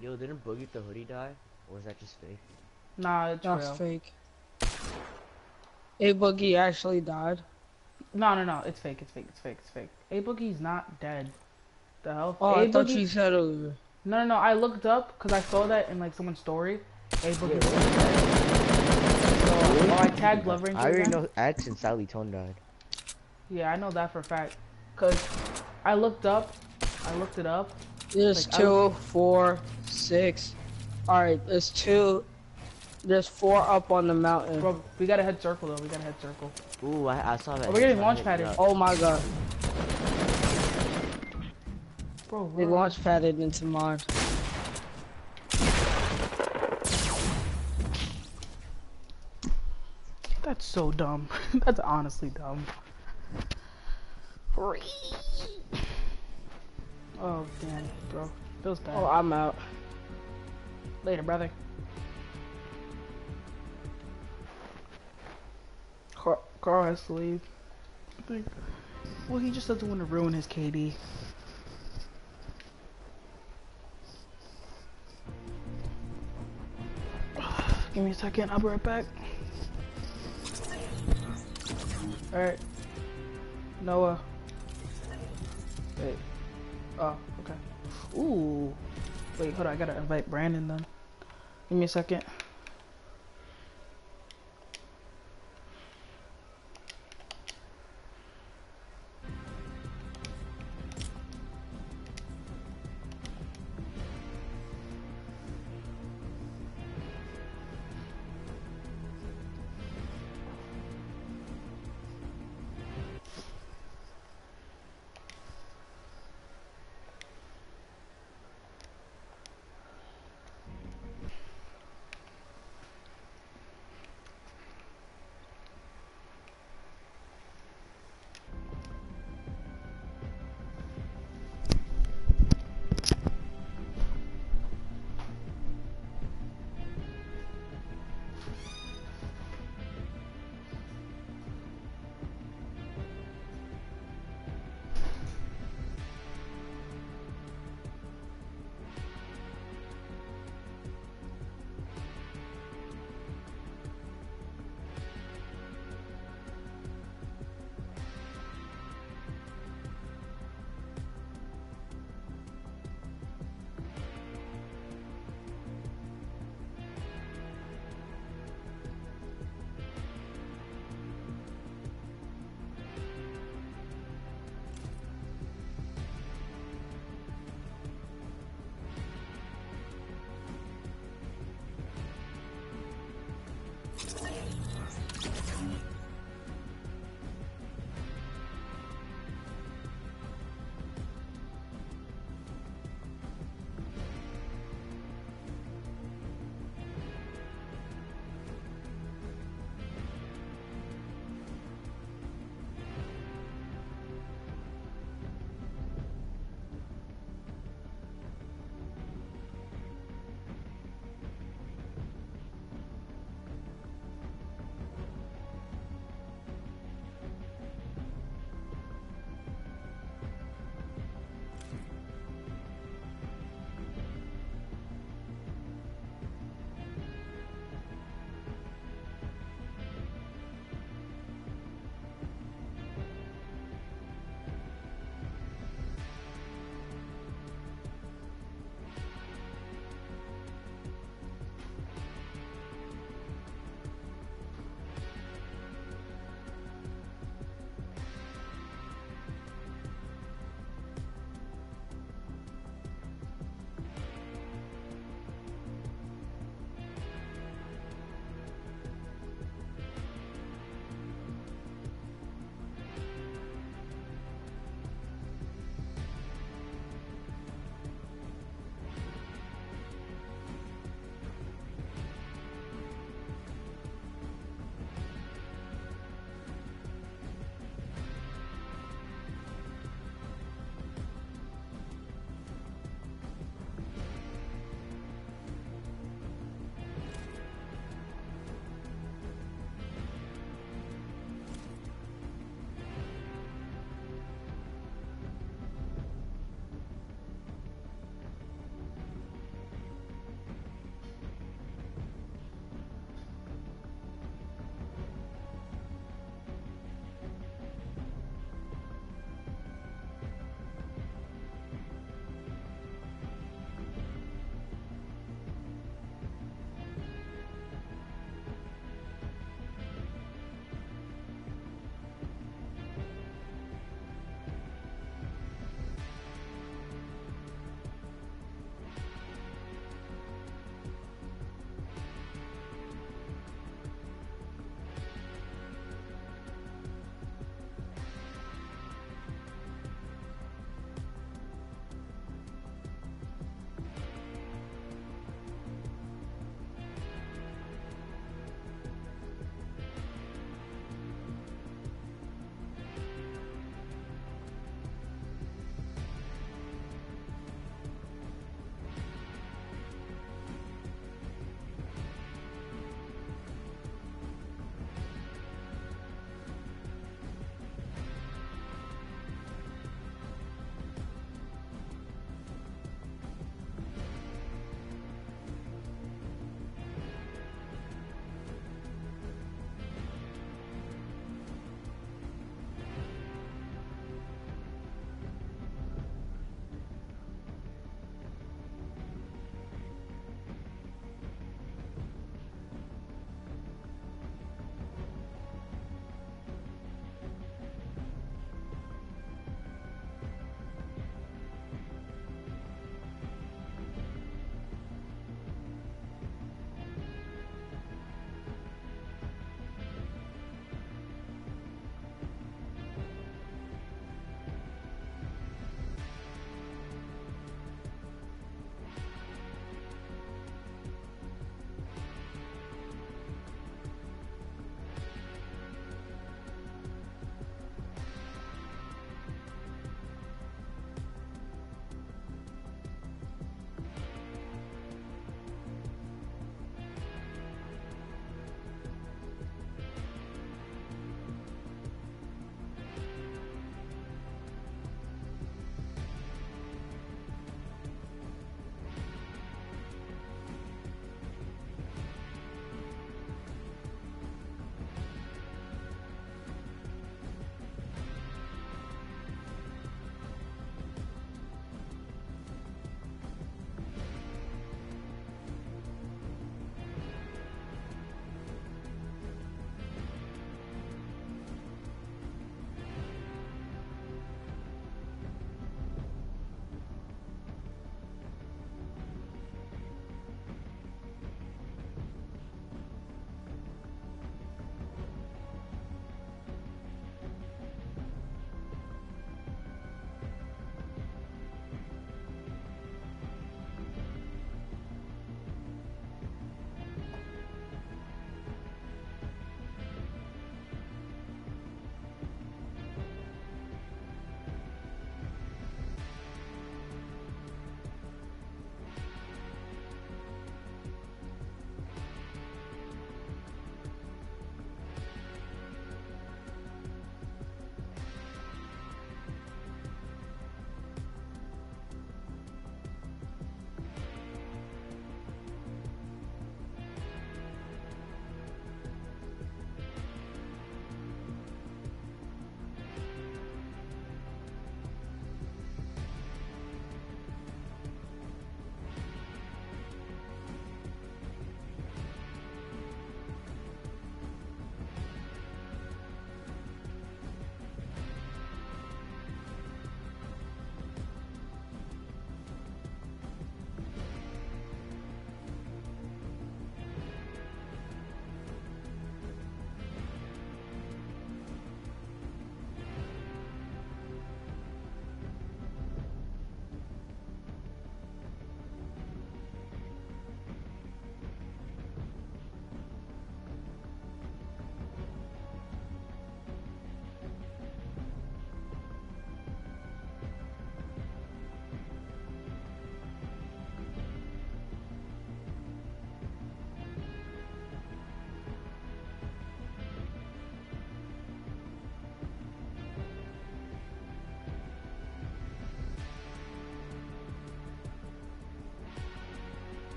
Yo, didn't Boogie the hoodie die? Or was that just fake? Nah, it's That's real. fake. A Boogie actually died. No, no, no. It's fake. It's fake. It's fake. It's fake. A Boogie's not dead. The hell? Oh, A I thought Boogie- you said earlier. No, no, no. I looked up because I saw that in like someone's story. A Boogie. Yeah. So, oh, I tagged Love Ranger. I already again. know X and Sally Tone died. Yeah, I know that for a fact. Cause I looked up. I looked it up. There's Like, I two, four, six. Alright, there's two. There's four up on the mountain. Bro, we gotta head circle though. We gotta head circle. Ooh, I, I saw that. Oh, we're getting launch hit padded. Oh my god. Bro, They run. launch padded into mine. That's so dumb. That's honestly dumb. Oh damn, bro. Feels bad. Oh, I'm out. Later, brother. Carl, Carl has to leave. I think. Well, he just doesn't want to ruin his KD. Give me a second. I'll be right back. All right. Noah. Wait. Oh, okay. Ooh. Wait, hold on. I gotta invite Brandon then. Give me a second.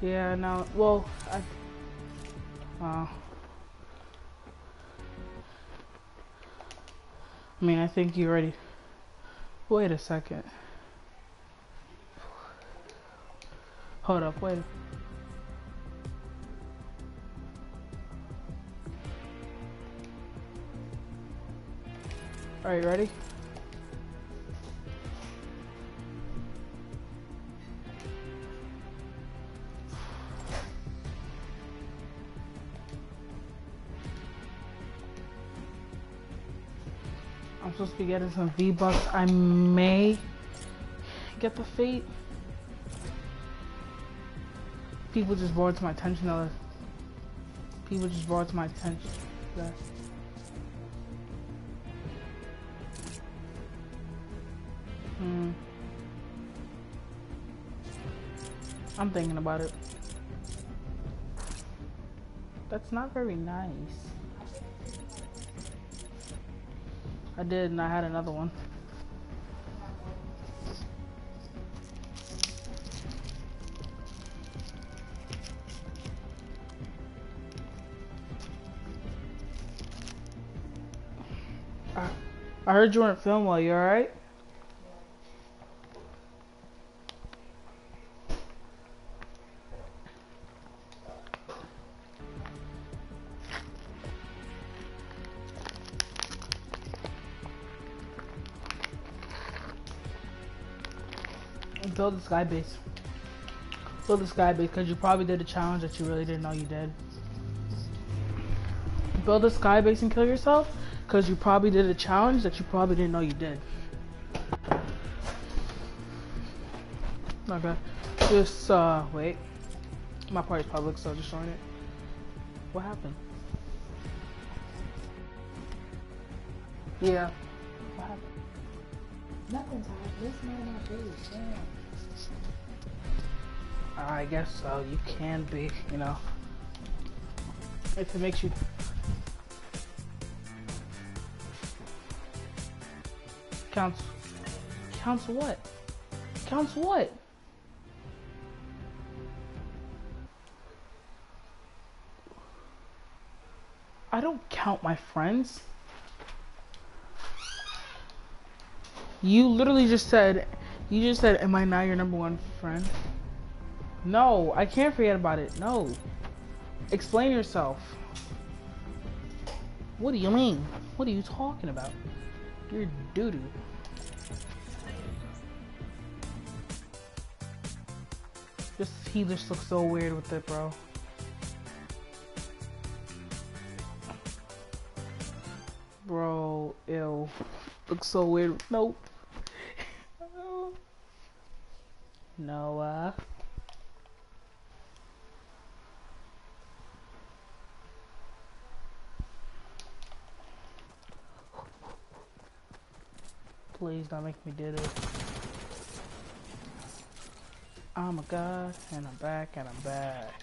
Yeah, no. Well, I. Wow. I mean, I think you already. Wait a second. Hold up, wait. Alright, ready? Be getting some V-Bucks. I may get the Fate. People just brought to my attention though. People just brought to my attention. that- Hmm. I'm thinking about it. That's not very nice. I did, and I had another one. I, heard you weren't feeling well. You alright? Build the sky base. Build the sky base because you probably did a challenge that you really didn't know you did. Build a sky base and kill yourself because you probably did a challenge that you probably didn't know you did. Okay. Just uh wait. My party's public, so just showing it. What happened? Yeah. What happened? Nothing's hard. This man not big. Damn. I guess so. You can be, you know. If it makes you. Counts. Counts what? Counts what? I don't count my friends. You literally just said, you just said, am I now your number one friend? No, I can't forget about it. No. Explain yourself. What do you mean? What are you talking about? You're doo doo. Just he just looks so weird with it, bro. Bro, ew. Looks so weird. Nope. Noah. Please don't make me do this. I'm a god, and I'm back, and I'm back.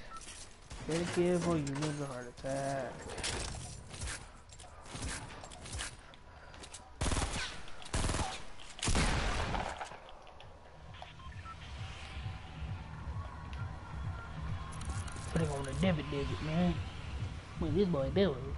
To give or you lose a heart attack. Putting on the divot divot, man. What this boy doing?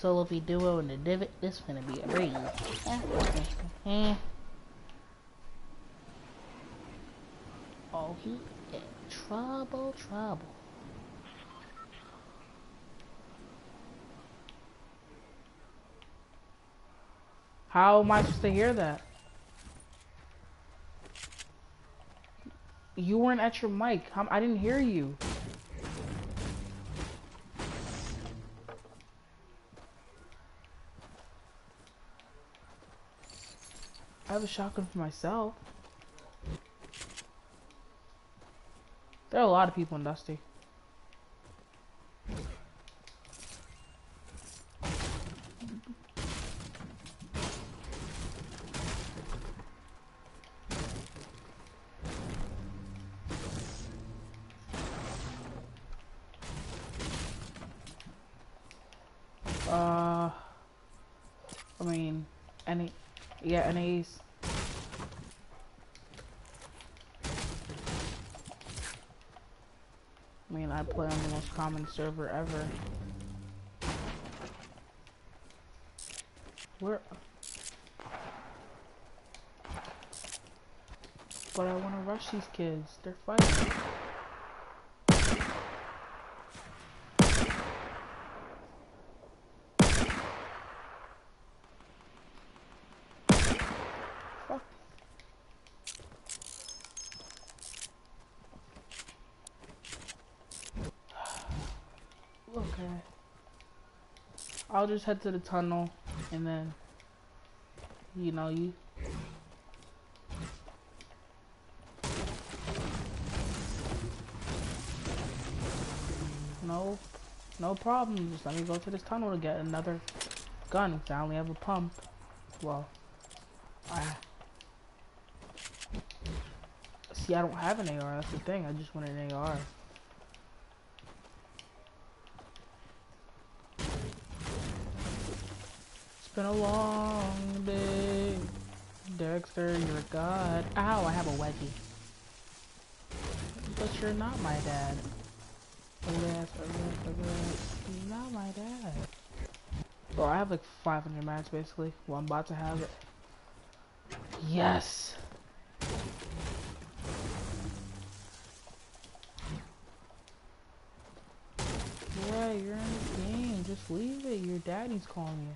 Solo V duo in the divot, this is gonna be a breeze. Eh. oh, he in trouble, trouble. How am I supposed to hear that? You weren't at your mic. I didn't hear you. I have a shotgun for myself. There are a lot of people in Dusty. Uh, I mean, any, yeah, NAs. I mean, I play server ever. Where? But I want to rush these kids. They're fighting. Fuck. Okay. I'll just head to the tunnel and then, you know, you. No, no problem. Just let me go to this tunnel to get another gun. 'cause I only have a pump. Well, I. See, I don't have an AR. That's the thing. I just want an AR. Been a long day. Dexter, you're a god. Ow, I have a wedgie. But you're not my dad. Alas, alas, alas, not my dad. Bro, I have like 500 mats basically. Well, I'm about to have it. Yes! Yeah, you're in the game. Just leave it. Your daddy's calling you.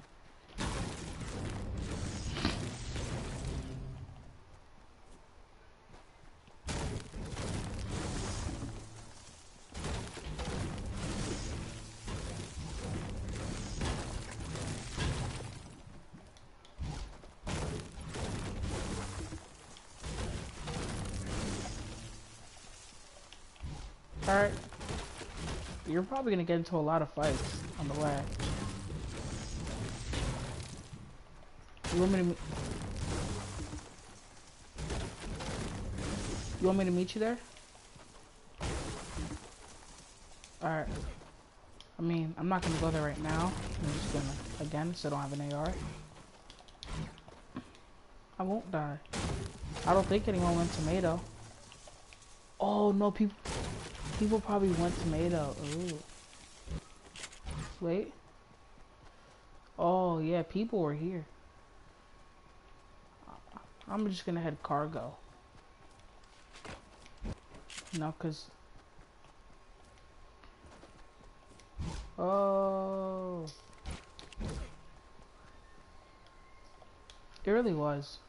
Alright. You're probably gonna get into a lot of fights on the way. You want me to? You want me to meet you there? Alright. I mean, I'm not gonna go there right now. I'm just gonna, again, so I don't have an AR. I won't die. I don't think anyone went tomato. Oh no, people, people probably want tomato. Ooh. Wait. Oh yeah, people were here. I'm just gonna head cargo. No, cause. Oh. It really was.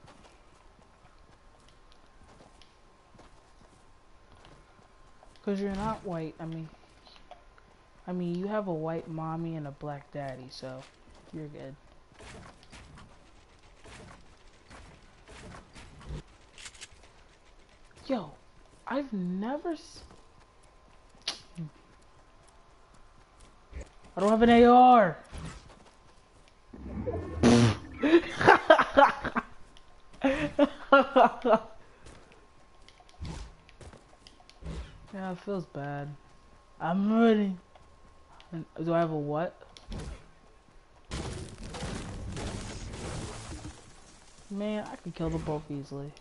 Cause you're not white. I mean, I mean you have a white mommy and a black daddy, so you're good. Yo, I've never. S- I don't have an AR. yeah, it feels bad. I'm ready. Do I have a what? Man, I could kill them both easily.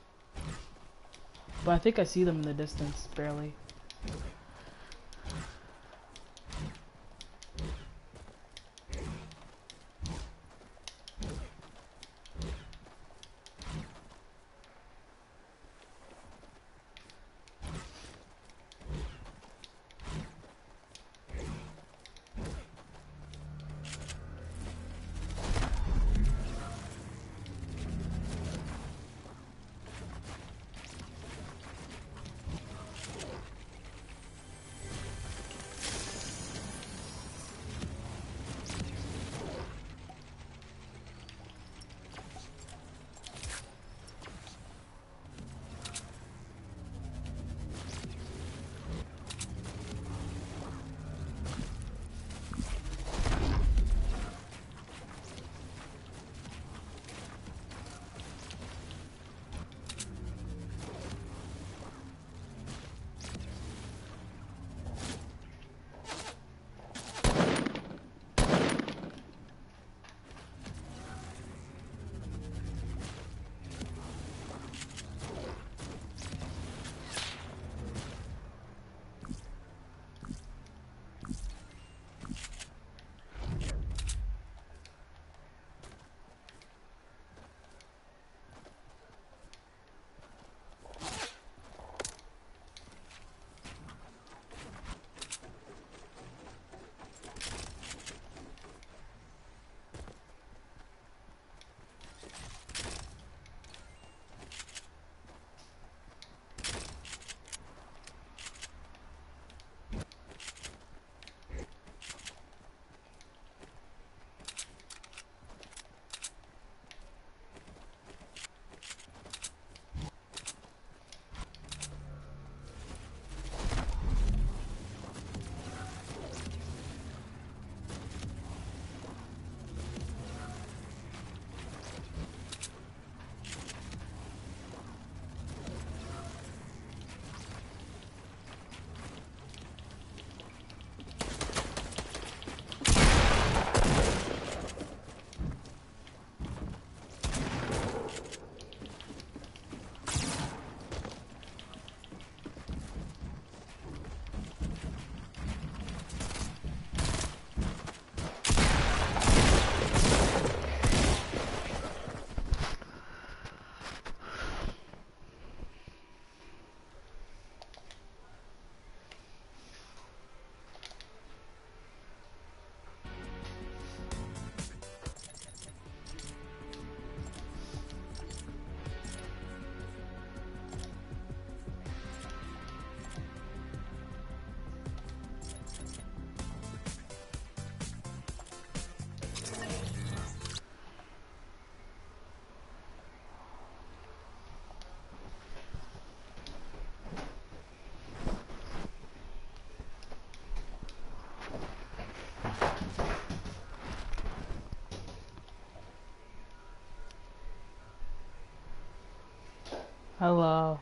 But I think I see them in the distance, barely. Hello.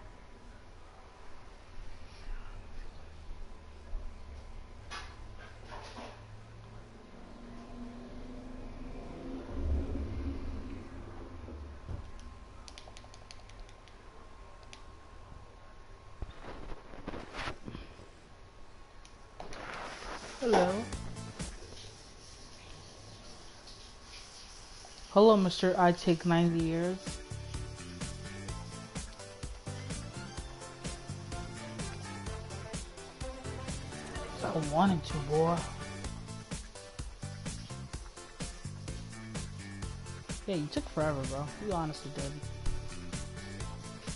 Hello. Hello, Mr. I take 90 years. Wanted to, boy. Yeah, you took forever, bro. You honestly did.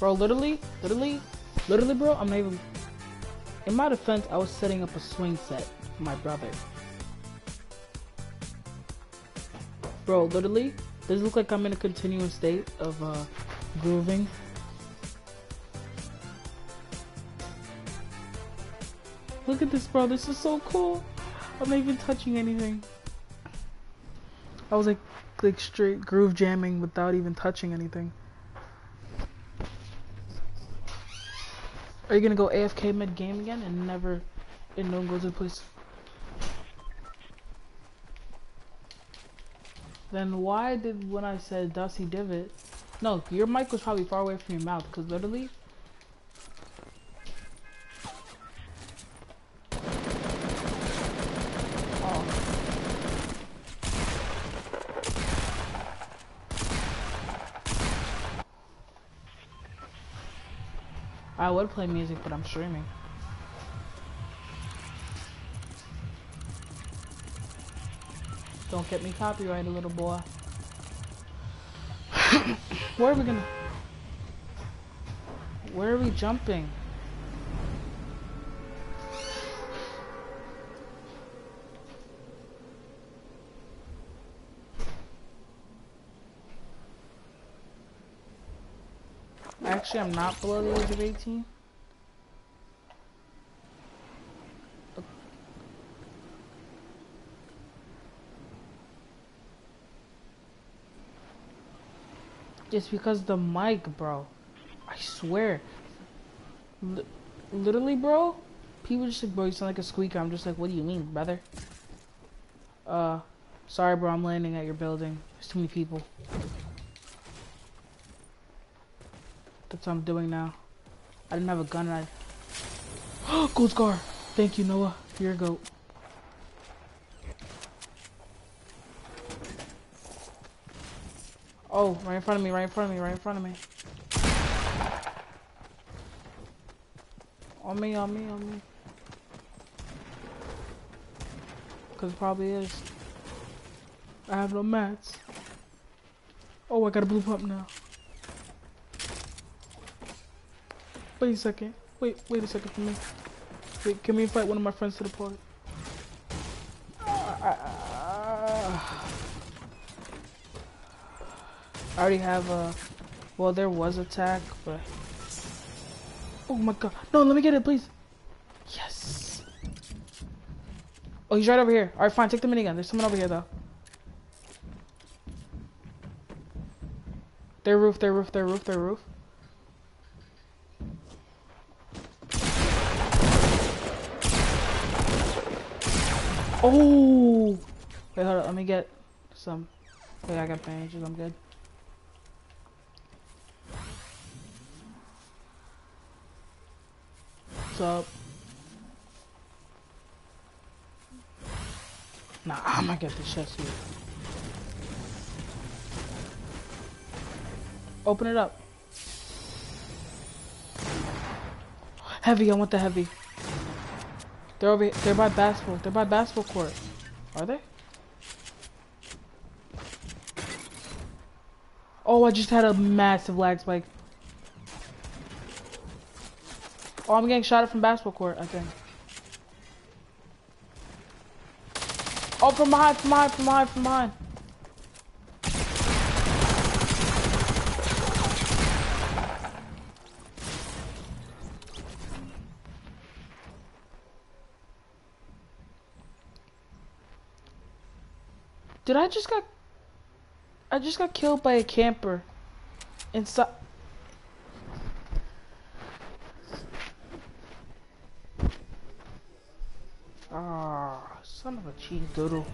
Bro, literally, literally, literally, bro, I'm not even... In my defense, I was setting up a swing set for my brother. Bro, literally, does it look like I'm in a continuous state of, uh, grooving? Look at this, bro. This is so cool. I'm not even touching anything. I was like, like straight groove jamming without even touching anything. Are you gonna go AFK mid game again and never, and no one goes to the place? Then why did when I said Dusty Divot? No, your mic was probably far away from your mouth, cause literally I would play music, but I'm streaming. Don't get me copyrighted, little boy. Where are we gonna... Where are we jumping? I'm not below the age of 18. Just because the mic, bro. I swear. Li- literally, bro. People just like, bro, you sound like a squeaker. I'm just like, what do you mean, brother? Uh, sorry, bro. I'm landing at your building. There's too many people. That's what I'm doing now. I didn't have a gun and I... Gold scar! Thank you, Noah. You're a goat. Oh, right in front of me, right in front of me, right in front of me. On me, on me, on me. Cause it probably is. I have no mats. Oh, I got a blue pump now. Wait a second. Wait, wait a second for me. Wait, can we invite one of my friends to the party? I already have a. Well, there was attack, but. Oh my god. No, let me get it, please. Yes. Oh, he's right over here. Alright, fine. Take the minigun. There's someone over here, though. Their roof, their roof, their roof, their roof. Oh! Wait, hold on. Let me get some. Wait, I got bandages. I'm good. What's up? Nah, I'm gonna get the chest here. Open it up. Heavy, I want the heavy. They're over. They're by basketball. They're by basketball court. Are they? Oh, I just had a massive lag spike. Oh, I'm getting shot at from basketball court. I think. Oh, from behind, from behind, from behind, from behind. Did I just got... I just got killed by a camper. Inside... Ah, oh, son of a cheese doodle.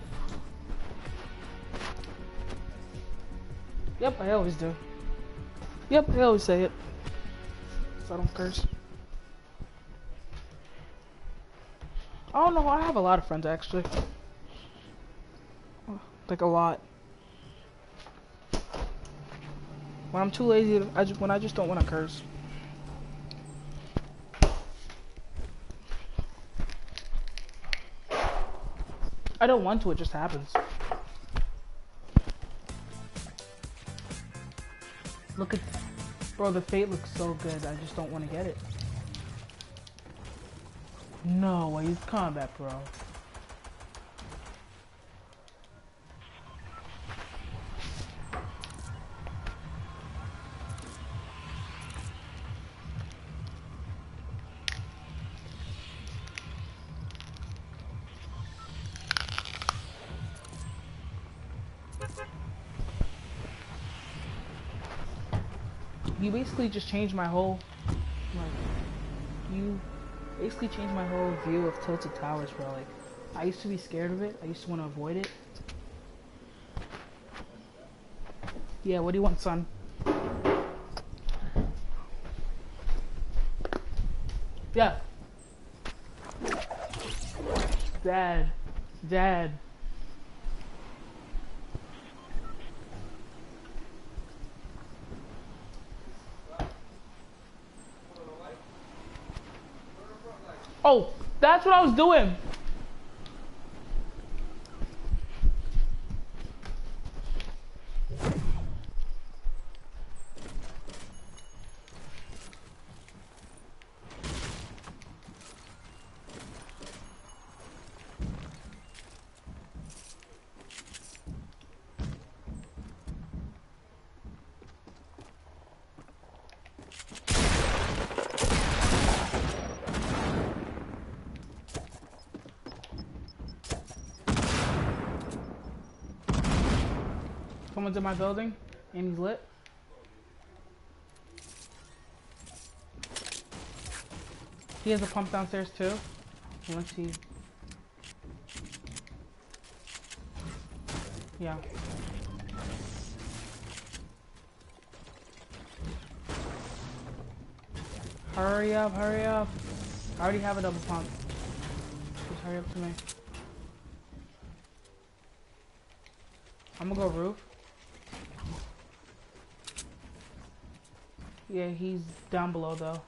Yep, I always do. Yep, I always say it. So I don't curse. I don't know, I have a lot of friends actually. Like a lot. When I'm too lazy, to- I just, when I just don't want to curse. I don't want to, it just happens. Look at, bro, the fate looks so good, I just don't want to get it. No, I use combat, bro. You basically just changed my whole, like, you basically changed my whole view of Tilted Towers, bro. Like, I used to be scared of it. I used to want to avoid it. Yeah, what do you want, son? Yeah. Dad. Dad. Oh, that's what I was doing. Someone's in my building and he's lit. He has a pump downstairs too. Let's see. Yeah. Hurry up, hurry up. I already have a double pump. Just hurry up to me. I'm gonna go roof. Yeah, he's down below though.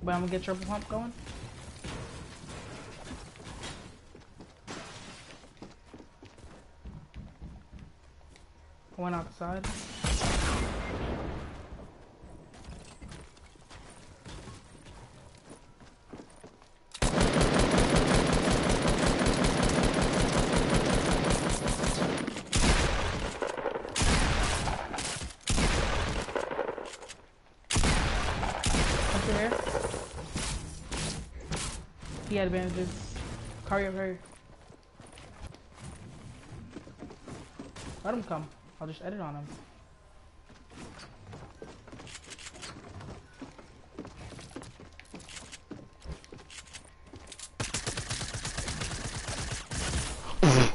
But I'm gonna get triple pump going. Went outside. Up to here. He had advantages. Carry up, here. Let him come. I'll just edit on him.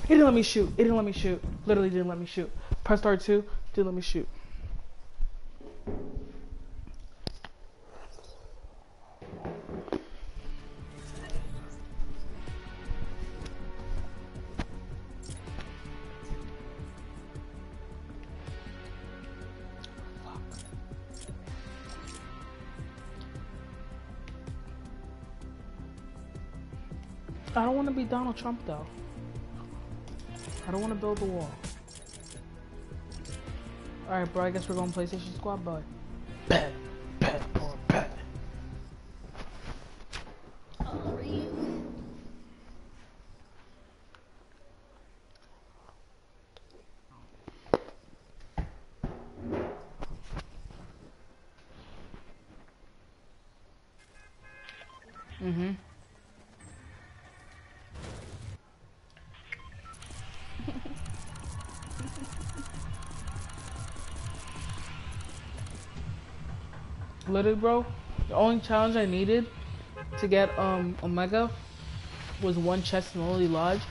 It didn't let me shoot. It didn't let me shoot. Literally didn't let me shoot. Press R2. Didn't let me shoot. Donald Trump though. I don't want to build the wall. Alright, bro, I guess we're going PlayStation Squad, but. Literally, bro, the only challenge I needed to get um Omega was one chest in Lonely Lodge.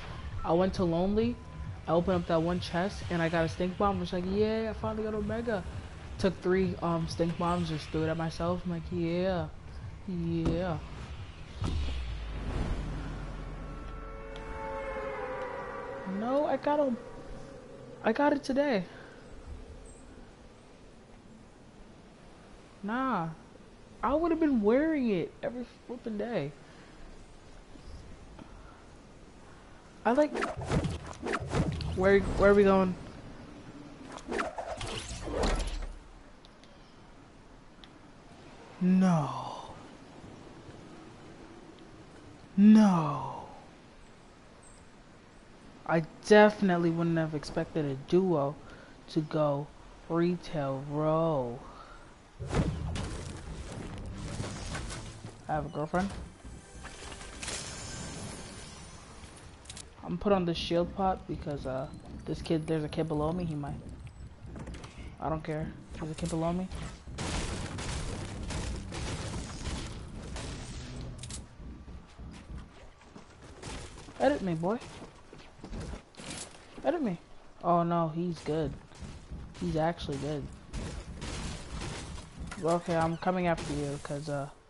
I went to Lonely, I opened up that one chest, and I got a stink bomb. I was like, yeah, I finally got Omega. Took three um stink bombs, just threw it at myself. I'm like, yeah, yeah. No, I got him. I got it today. Nah, I would have been wearing it every flipping day. I like. Where where are we going? No. No. I definitely wouldn't have expected a duo to go retail row. Have a girlfriend. I'm put on the shield pot because uh this kid there's a kid below me, he might. I don't care. There's a kid below me. Edit me, boy. Edit me. Oh no, he's good. He's actually good. Okay, I'm coming after you because uh, this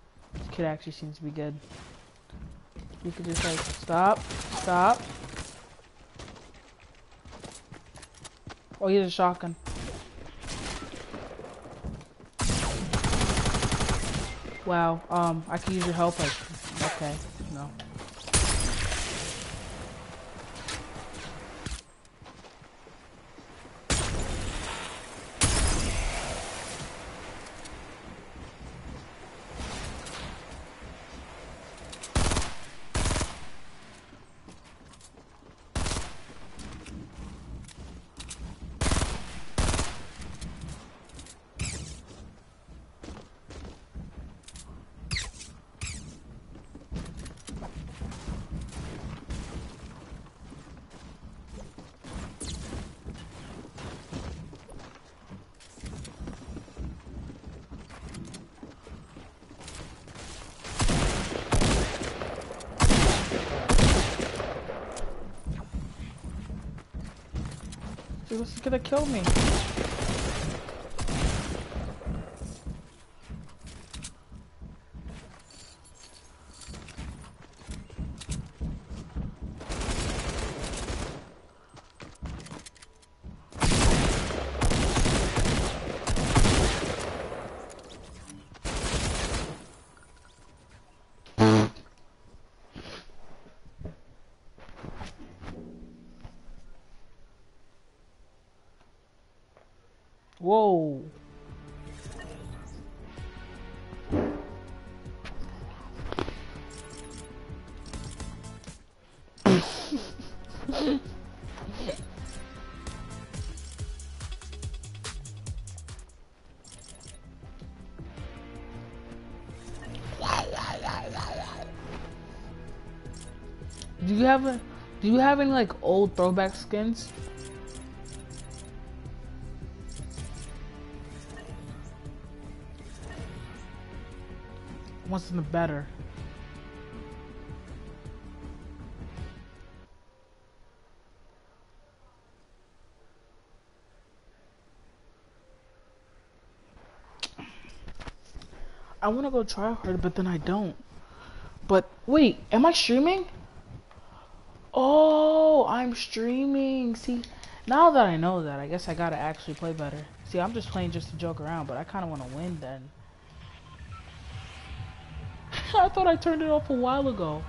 kid actually seems to be good. You could just like stop, stop. Oh, he has a shotgun. Wow. Um, I can use your help. Like, okay, no. Dude, was gonna kill me. Have do you have any like old throwback skins? want something better. I want to go try hard, but then I don't. But wait, am I streaming? Oh, I'm streaming. See, now that I know that, I guess I gotta actually play better. See, I'm just playing just to joke around, but I kind of want to win then. I thought I turned it off a while ago.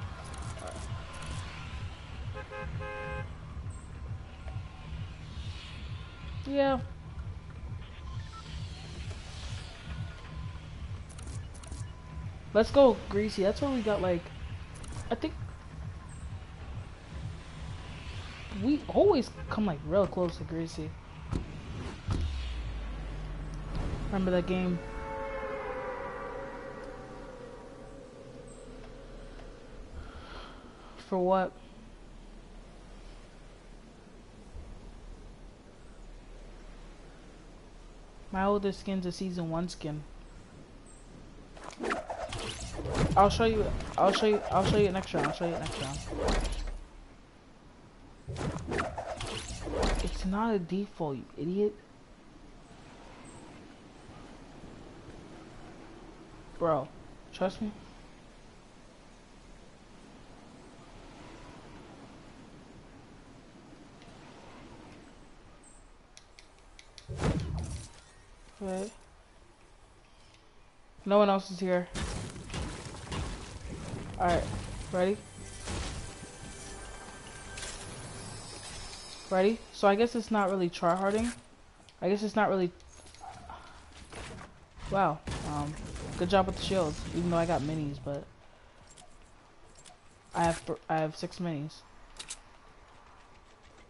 Yeah. Let's go, Greasy. That's where we got like, I think we always come like real close to Greasy. Remember that game? For what? My oldest skin's a season one skin. I'll show you. I'll show you. I'll show you next round. I'll show you next round. It's not a default, you idiot. Bro, trust me. Wait. No one else is here. Alright, ready? Ready? So I guess it's not really tryharding. I guess it's not really... Wow, um, good job with the shields, even though I got minis, but... I have, I have six minis.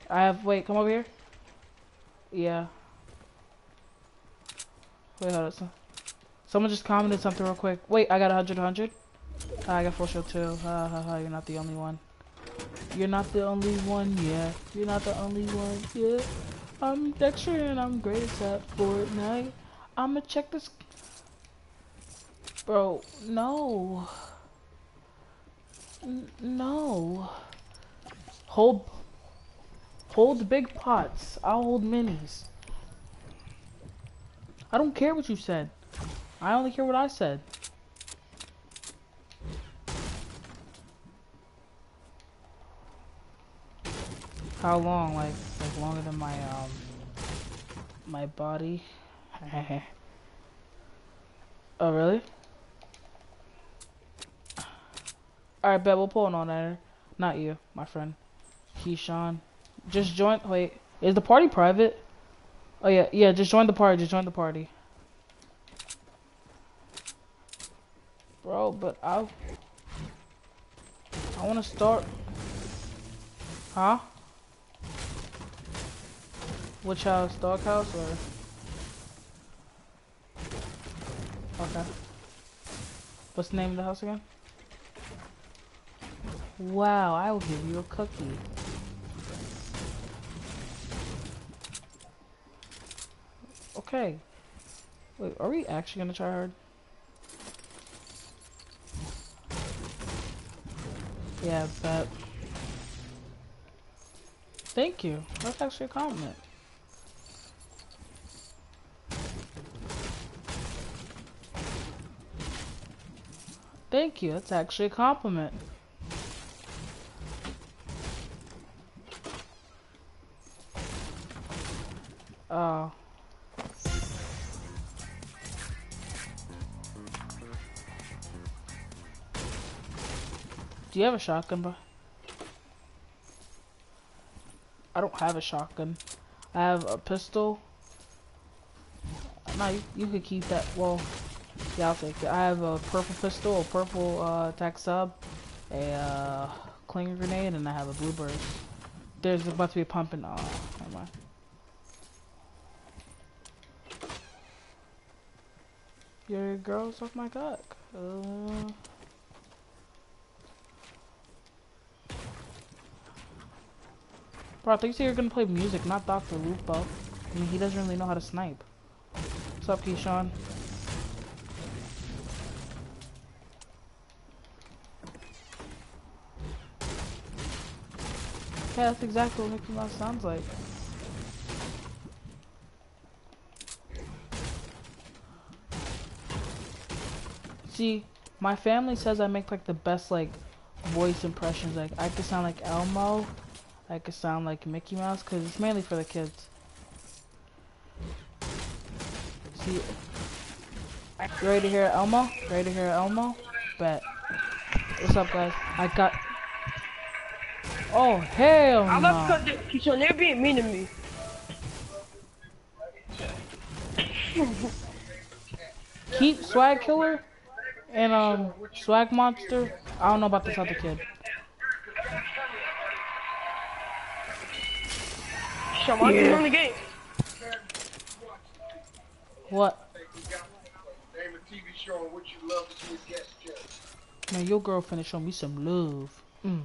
I have, wait, come over here. Yeah. Wait, hold on. Someone just commented something real quick. Wait, I got 100, 100. I got full shield too. Ha ha ha, you're not the only one. You're not the only one, yeah. You're not the only one, yeah. I'm Dexter and I'm great at Fortnite. I'ma check this. Bro, no. N no. Hold. Hold big pots. I'll hold minis. I don't care what you said. I only care what I said. How long? Like, like longer than my, um, my body? oh, really? Alright, bet we'll pull an all-nighter. Not you, my friend. Keyshawn. Just join, wait. Is the party private? Oh yeah, yeah, just join the party, just join the party. Bro, but I... I wanna start... Huh? Which house? Doghouse or? Okay. What's the name of the house again? Wow, I will give you a cookie. Okay. Wait, are we actually gonna try hard? Yeah, but... Thank you. That's actually a compliment. Thank you. That's actually a compliment. Oh. Do you have a shotgun, bro? I don't have a shotgun. I have a pistol. No, you, you could keep that. Well, yeah, I'll take it. I have a purple pistol, a purple uh, attack sub, a uh, grenade, and I have a blue burst. There's about to be a pump in. Oh, never mind. Your girl's off my cock. Uh... Bro, I thought you said you gonna play music, not Dr. Lupo. I mean, he doesn't really know how to snipe. What's up, Keyshawn? Yeah, that's exactly what Mickey Mouse sounds like. See, my family says I make like the best like voice impressions. Like I could sound like Elmo, I could sound like Mickey Mouse, cause it's mainly for the kids. See, you ready to hear Elmo? Ready to hear Elmo? Bet. What's up, guys? I got Oh, hell I no. love because Keyshawn, they're being mean to me. Keep Swag Killer and um Swag Monster. I don't know about this other kid. Keyshawn, why you on the game? What? Name a TV show in which you love to see a guest. Man, your girl finna show me some love. Mm.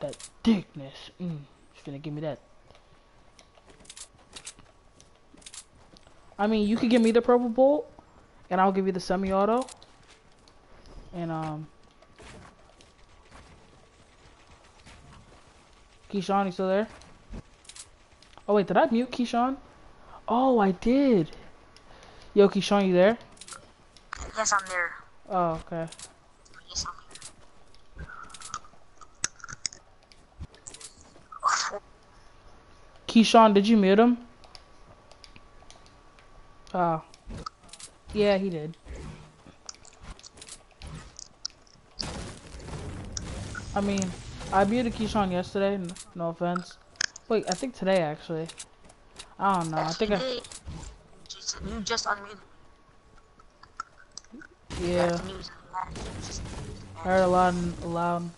That thickness. Mm. gonna give me that. I mean, you could give me the purple bolt, and I'll give you the semi-auto. And um Keyshawn, you still there? Oh wait, did I mute Keyshawn? Oh, I did. Yo, Keyshawn, you there? Yes, I'm there. Oh, okay. Yes, I'm here. Keyshawn, did you mute him? Oh. Yeah, he did. I mean, I muted Keyshawn yesterday, n- no offense. Wait, I think today actually. I don't know, I think I, You just unmuted. yeah. I heard a loud, loud,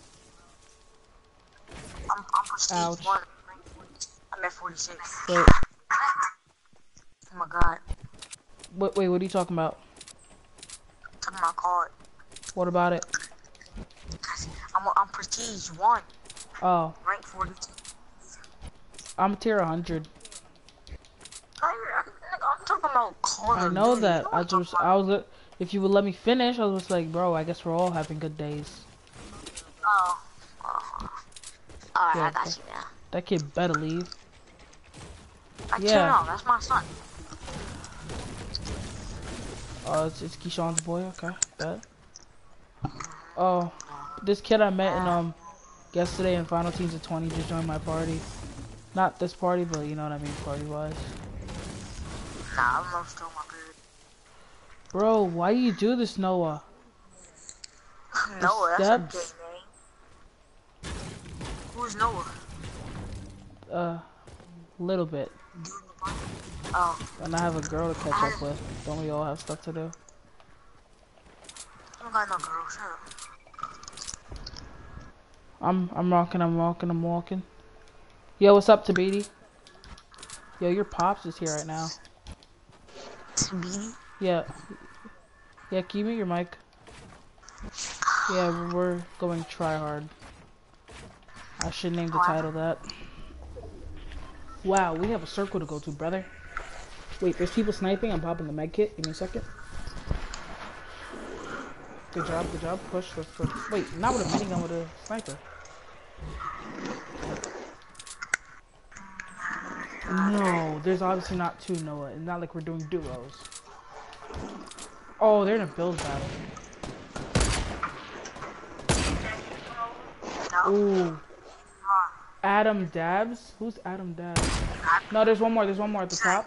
I'm, I'm Ouch. one. I'm at 46. wait, Oh my god. wait, wait, what are you talking about? Took my card. What about it? I'm, I'm prestige one. Oh, Rank 42. I'm tier 100. I'm, talking about I know that. You I just, I was, if you would let me finish, I was just like, bro, I guess we're all having good days. Oh. oh. Alright, Yeah, I got you now. That kid better leave. Yeah. That's my son. Oh, it's, it's Keyshawn's boy. Okay, bet. Oh, this kid I met in um yesterday in Final Teams of 20 just joined my party. Not this party, but you know what I mean, party wise. Nah, I'm not still my good. Bro, why you do this, Noah? Noah, that's a steps. Who's Noah? Uh, little bit. Oh, And I have a girl to catch up with. Don't we all have stuff to do? I don't got no girl. Shut up. I'm I'm rocking, I'm walking, I'm walking. Yo, what's up, Tabidi? Yo, your pops is here right now. Speedy? Yeah. Yeah, can you mute your mic? Yeah, we're going try hard. I should name the title that. Wow, we have a circle to go to, brother. Wait, there's people sniping. I'm popping the med kit. Give me a second. Good job, good job. Push, let's push. Wait, not with a minigun, with a sniper. No, there's obviously not two Noah. It's not like we're doing duos. Oh, they're in a build battle. Ooh. Adam Dabs? Who's Adam Dabs? No, there's one more. There's one more at the top.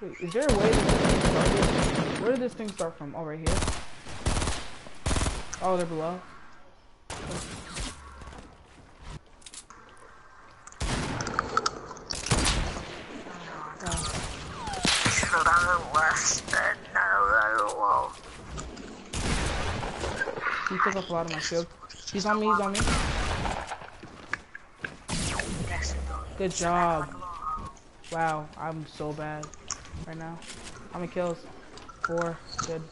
Wait, is there a way this? Where did this thing start from? Oh, right here. Oh, they're below. So down the left and down the wall. He took up a lot of my shield. He's on me. He's on me. Good job. Wow, I'm so bad right now. How many kills? Four. Good.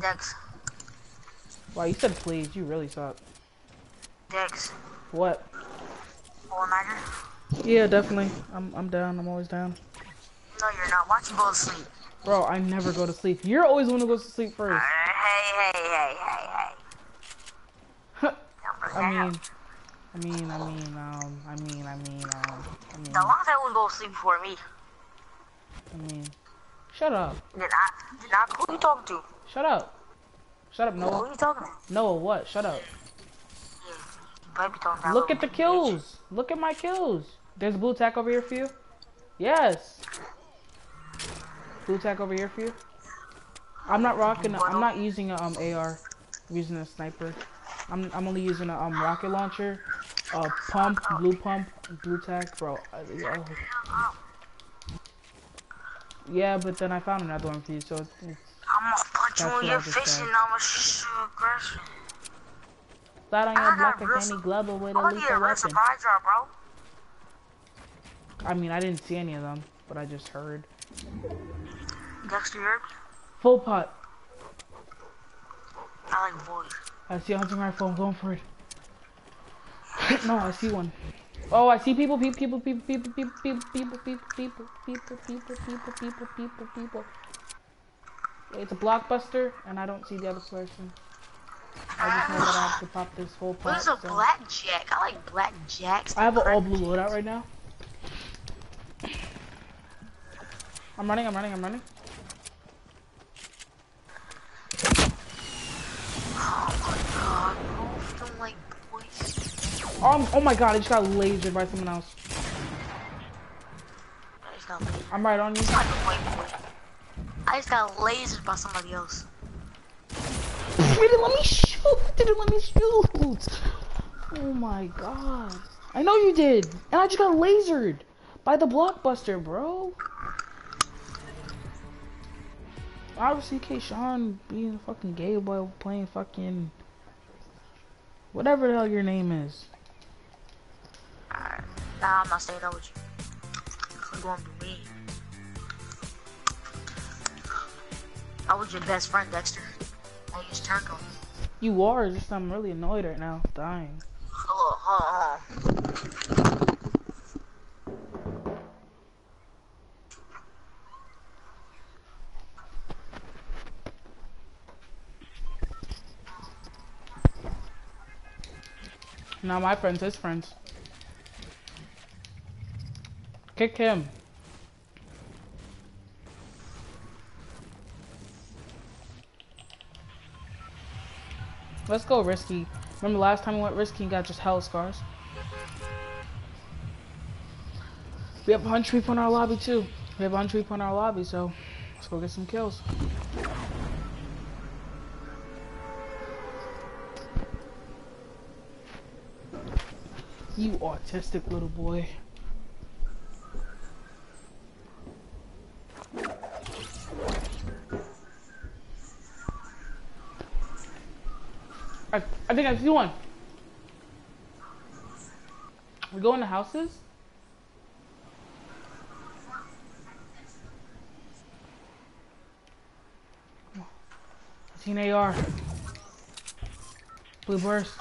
Dex. Wow, you said please. You really suck. Dex. What? All nighter? Yeah, definitely. I'm I'm down. I'm always down. No, you're not. Watch you go to sleep. Bro, I never go to sleep. You're always the one who goes to sleep Uh, first. hey, hey, hey, hey, hey. I mean, I mean, I mean, um, I mean, I mean, um, I mean, The long time was go to sleep before me. I mean, shut up, Did I? Did I? Who you talking to? shut up, shut up, Noah. Who you talking to? Noah, what? Shut up. You better be talking to that Look at the bitch. kills. Look at my kills. There's a blue tac over here for you. Yes. Blue tac over here for you. I'm not rocking. I'm not using a um AR. I'm using a sniper. I'm I'm only using a um rocket launcher, uh pump, blue pump, blue tac, bro. yeah. Yeah, but then I found another one for you, so it's, it's I'm gonna put you on your face and I'm gonna shoot you aggression. flat on I your block like Danny Glover with a lethal a weapon. drop, bro. I mean, I didn't see any of them, but I just heard. Dexter Yerb, Full pot. I like boys. I see a hunting rifle. I'm going for it. no, I see one. Oh, I see people, people, people, people, people, people, people, people, people, people, people, people, people, people, people, people. It's a blockbuster, and I don't see the other person. I just know that I have to pop this whole pot. What's a so- blackjack? I like blackjacks. I have an all blue loadout right now. I'm running, I'm running, I'm running. Oh my god, both of them like boys. Um, oh my god, I just got lasered by someone else. I just got lasered. I'm right on you. It's like a white boy. I just got lasered by somebody else. Didn't let me shoot. Didn't let me shoot. Oh my god. I know you did. And I just got lasered by the blockbuster, bro. Obviously, K. Sean being a fucking gay boy playing fucking whatever the hell your name is. Alright. Nah, I'm not staying out with you. You're going to me. I was your best friend, Dexter. I just turned on you. You are, just I'm really annoyed right now. Dying. Hold on, hold on. Not my friends, his friends. Kick him. Let's go risky. Remember last time we went risky and got just hell scars? We have 100 people in our lobby too. We have 100 people in our lobby, so let's go get some kills. You autistic little boy. I, I think I see one. We go in the houses? I seen AR. Blue burst.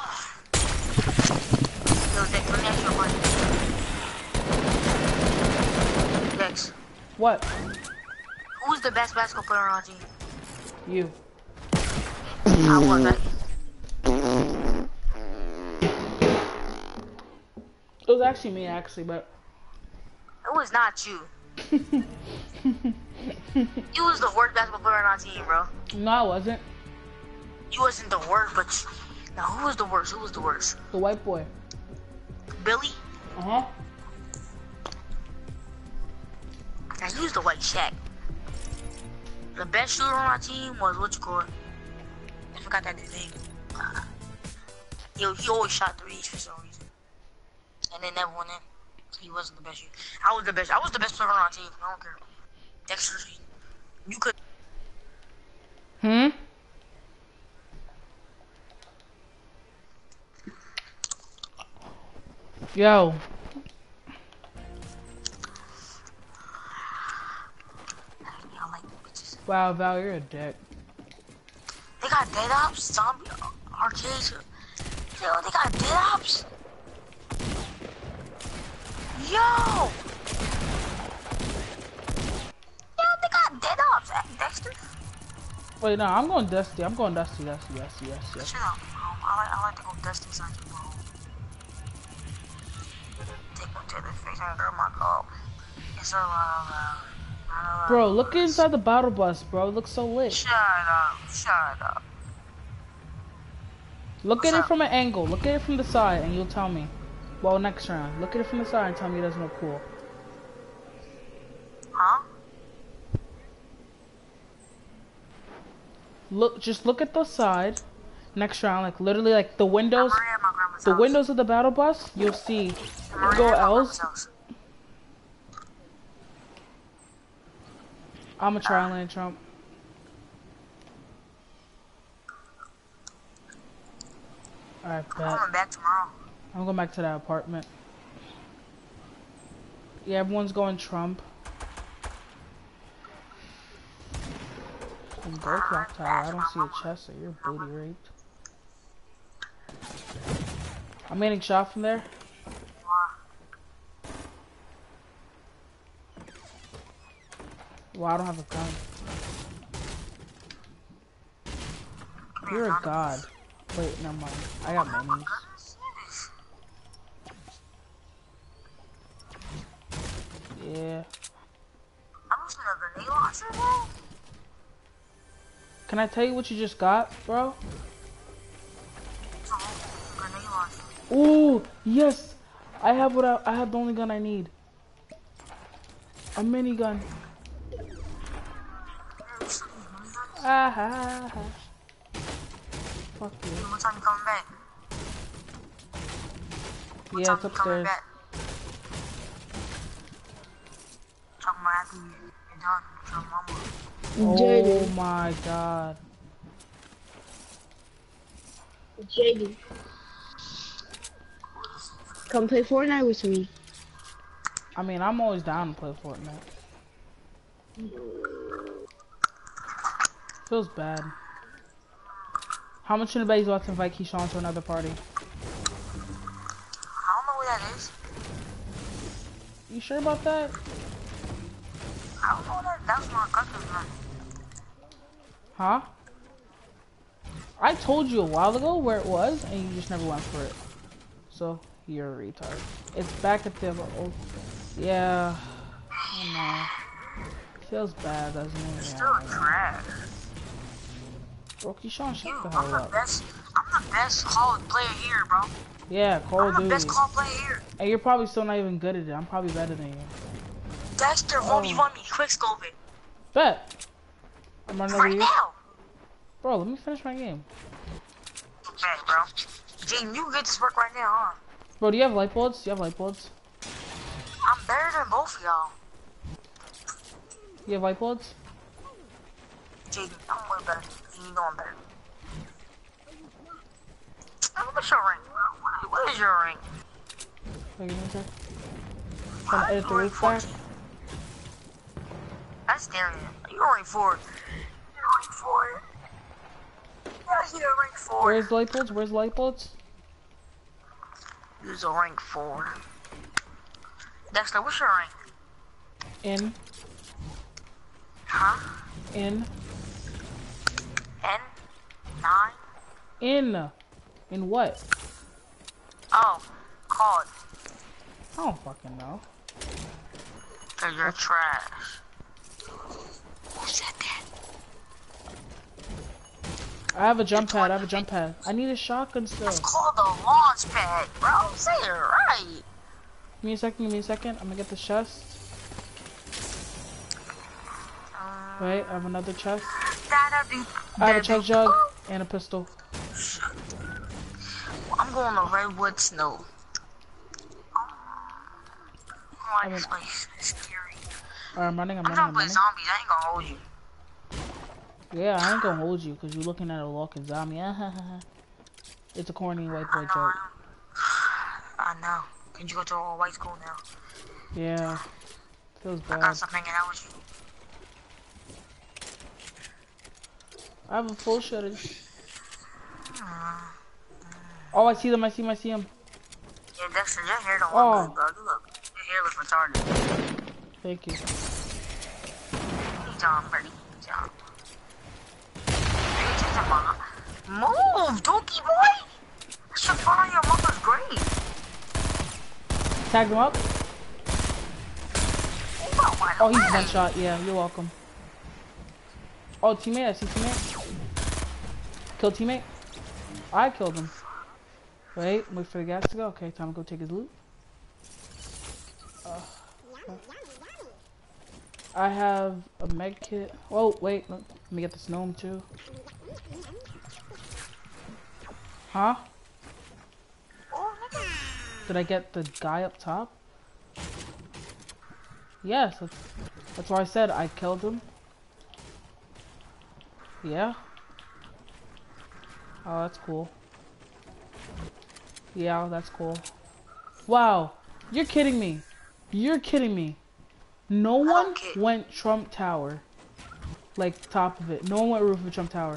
Yo, Dex, let me ask you a question. Dex, What? who's the best basketball player on our team? You. I was, right? It was actually me, actually, but It was not you. You was the worst basketball player on our team, bro. no, I wasn't. You wasn't the worst, but now who was the worst? Who was the worst? The white boy. Billy? Uh huh. Now he was the white Shaq. The best shooter on my team was what you call it? I forgot that dude's name. Uh, Yo, he always shot threes for some reason, and they never went in. He wasn't the best shooter. I was the best. I was the best player on our team. I don't care. Dexter, you could. Hmm? Yo, I like bitches. wow, Val, you're a dick. They got dead ops, zombie arcades. Yo, they got dead ops. Yo. Yo, they got dead ops. Dexter. Wait, no, I'm going Dusty. I'm going Dusty, Dusty, Dusty, Dusty, Dusty. Shut up. Um, I like, I like to go dusty side Bro, look inside the battle bus, bro. It looks so lit. Shut up. Shut up. Look at What's it from an angle. Look at it from the side, and you'll tell me. Well, next round. Look at it from the side and tell me it doesn't look cool. Huh? Look, just look at the side. Next round, like literally, like the windows, Maria at my grandma's the house. windows of the battle bus. You'll see. Go L's. I'm gonna try and land Trump. Alright, I'm bet. coming back tomorrow. I'm going back to that apartment. Yeah, everyone's going Trump. Go clock tower. I don't see a chest, so you're booty raped. I'm getting shot from there. Well, I don't have a gun. You're a god. Wait, never mind. I got minis. Yeah. I'm just gonna grenade launcher, bro. Can I tell you what you just got, bro? It's a whole grenade launcher. Ooh, yes. I have what I, I have the only gun I need. A minigun. Ah ha ha. Fuck you. What time you coming back? What Yeah, time it's upstairs. back? Talking about after you- you're done with mama. Oh my god. Jaden. Come play Fortnite with me. I mean, I'm always down to play Fortnite. Feels bad. How much anybody about to invite Keyshawn to another party? I don't know where that is. You sure about that? I don't know that. That's my cousin's man. Huh? I told you a while ago where it was, and you just never went for it. So, you're a retard. It's back at the old... Yeah. I know. Feels bad, doesn't it? Still Yeah. trash. Bro, Keyshawn, You, shut the I'm the up. best. I'm the best Call player here, bro. Yeah, Call I'm of the best Call player here. And you're probably still not even good at it. I'm probably better than you. Dexter, Oh. 1v1 me. Quick scope it. Bet. I'm running over Right you. now. Bro, let me finish my game. Okay, bro. Jaden, you get this work right now, huh? Bro, do you have light bulbs? Do you have light bulbs? I'm better than both of y'all. You have light bulbs? Jaden, I'm way better. You know I'm What's your rank? What- What is your rank? Wait, give me a sec. Trying to edit the roof. That's daring. You're rank four. You're rank four. Yeah, you're rank four. Where's the light bulbs? Where's the light bulbs? You're a rank four. Dexter, what's your rank? In. Huh? In. N? Nine? In. In what? Oh, called. I don't fucking know. Cause you're trash. Who said that? I have a jump pad. I have a jump pad. I need a shotgun still. It's called the launch pad, bro. Say it right. Give me a second. Give me a second. I'm gonna get the chest. Uh, Wait, I have another chest. I have a be- jug and a pistol. I'm going to Redwood Snow. Oh, I this place is scary. I'm running. I'm I'm running. I'm running. zombies. I ain't gonna hold you. Yeah, I ain't gonna hold you because you're looking at a walking zombie. it's a corny white boy I know, joke. I know. Can you go to a white school now? Yeah. Feels I bad. gotta stop hanging out with you. I have a full shutter. Oh, I see them. I see them. I see them. Yeah, Dexter, your hair don't Oh. look good, bro. You look, your hair looks retarded. Thank you. Good job, buddy. Good job. Hey, just a mom. Move, dookie boy! I should follow your mother's grave. Tag them up. Oh, Oh, he's one shot. Yeah, you're welcome. Oh, teammate. I see teammate. Kill teammate. I killed him. Wait, wait for the gas to go. Okay, time to go take his loot. Uh, I have a med kit. Oh, wait. Let me get this gnome too. Huh? Did I get the guy up top? Yes, that's, that's why I said I killed him. Yeah? Oh, that's cool. Yeah, that's cool. Wow, you're kidding me. You're kidding me. No one went Trump Tower. Like, top of it. No one went roof of Trump Tower.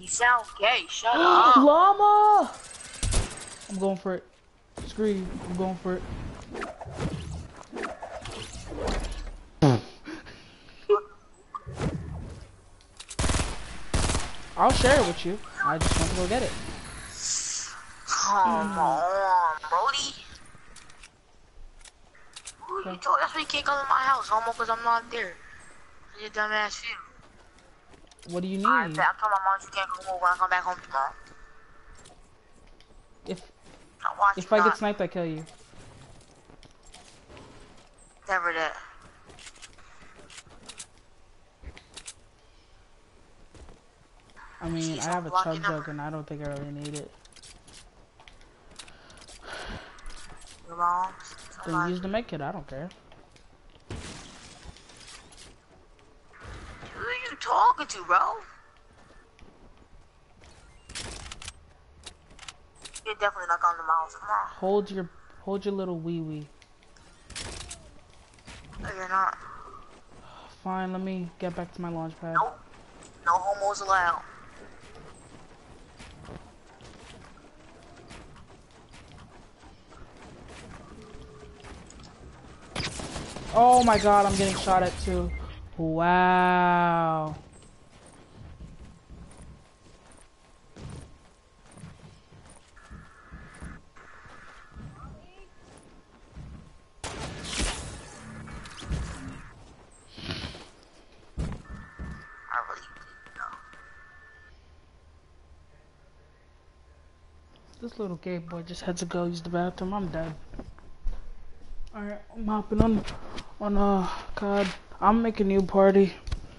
You sound gay. Shut up. Llama! I'm going for it. Screw you. I'm going for it. I'll share it with you. I just want to go get it. Come on, Brody. Who you told? That's why you can't come to my house, homo, because I'm not there. You dumbass you. What do you I need? bet I told my mom you can't come over when I come back home tomorrow. If if I get sniped, I kill you. Never that. I mean, I have a chug jug, and I don't think I really need it. Your mom. Then use the med kit. I don't care. Who are you talking to, bro? You're definitely not coming to my house tomorrow. Hold your hold your little wee wee. No, you're not. Fine, let me get back to my launch pad. Nope. No homos allowed. Oh my god, I'm getting shot at too. Wow. This little gay boy just had to go use the bathroom. I'm dead. Alright, I'm hopping on on uh COD. I'm making new party.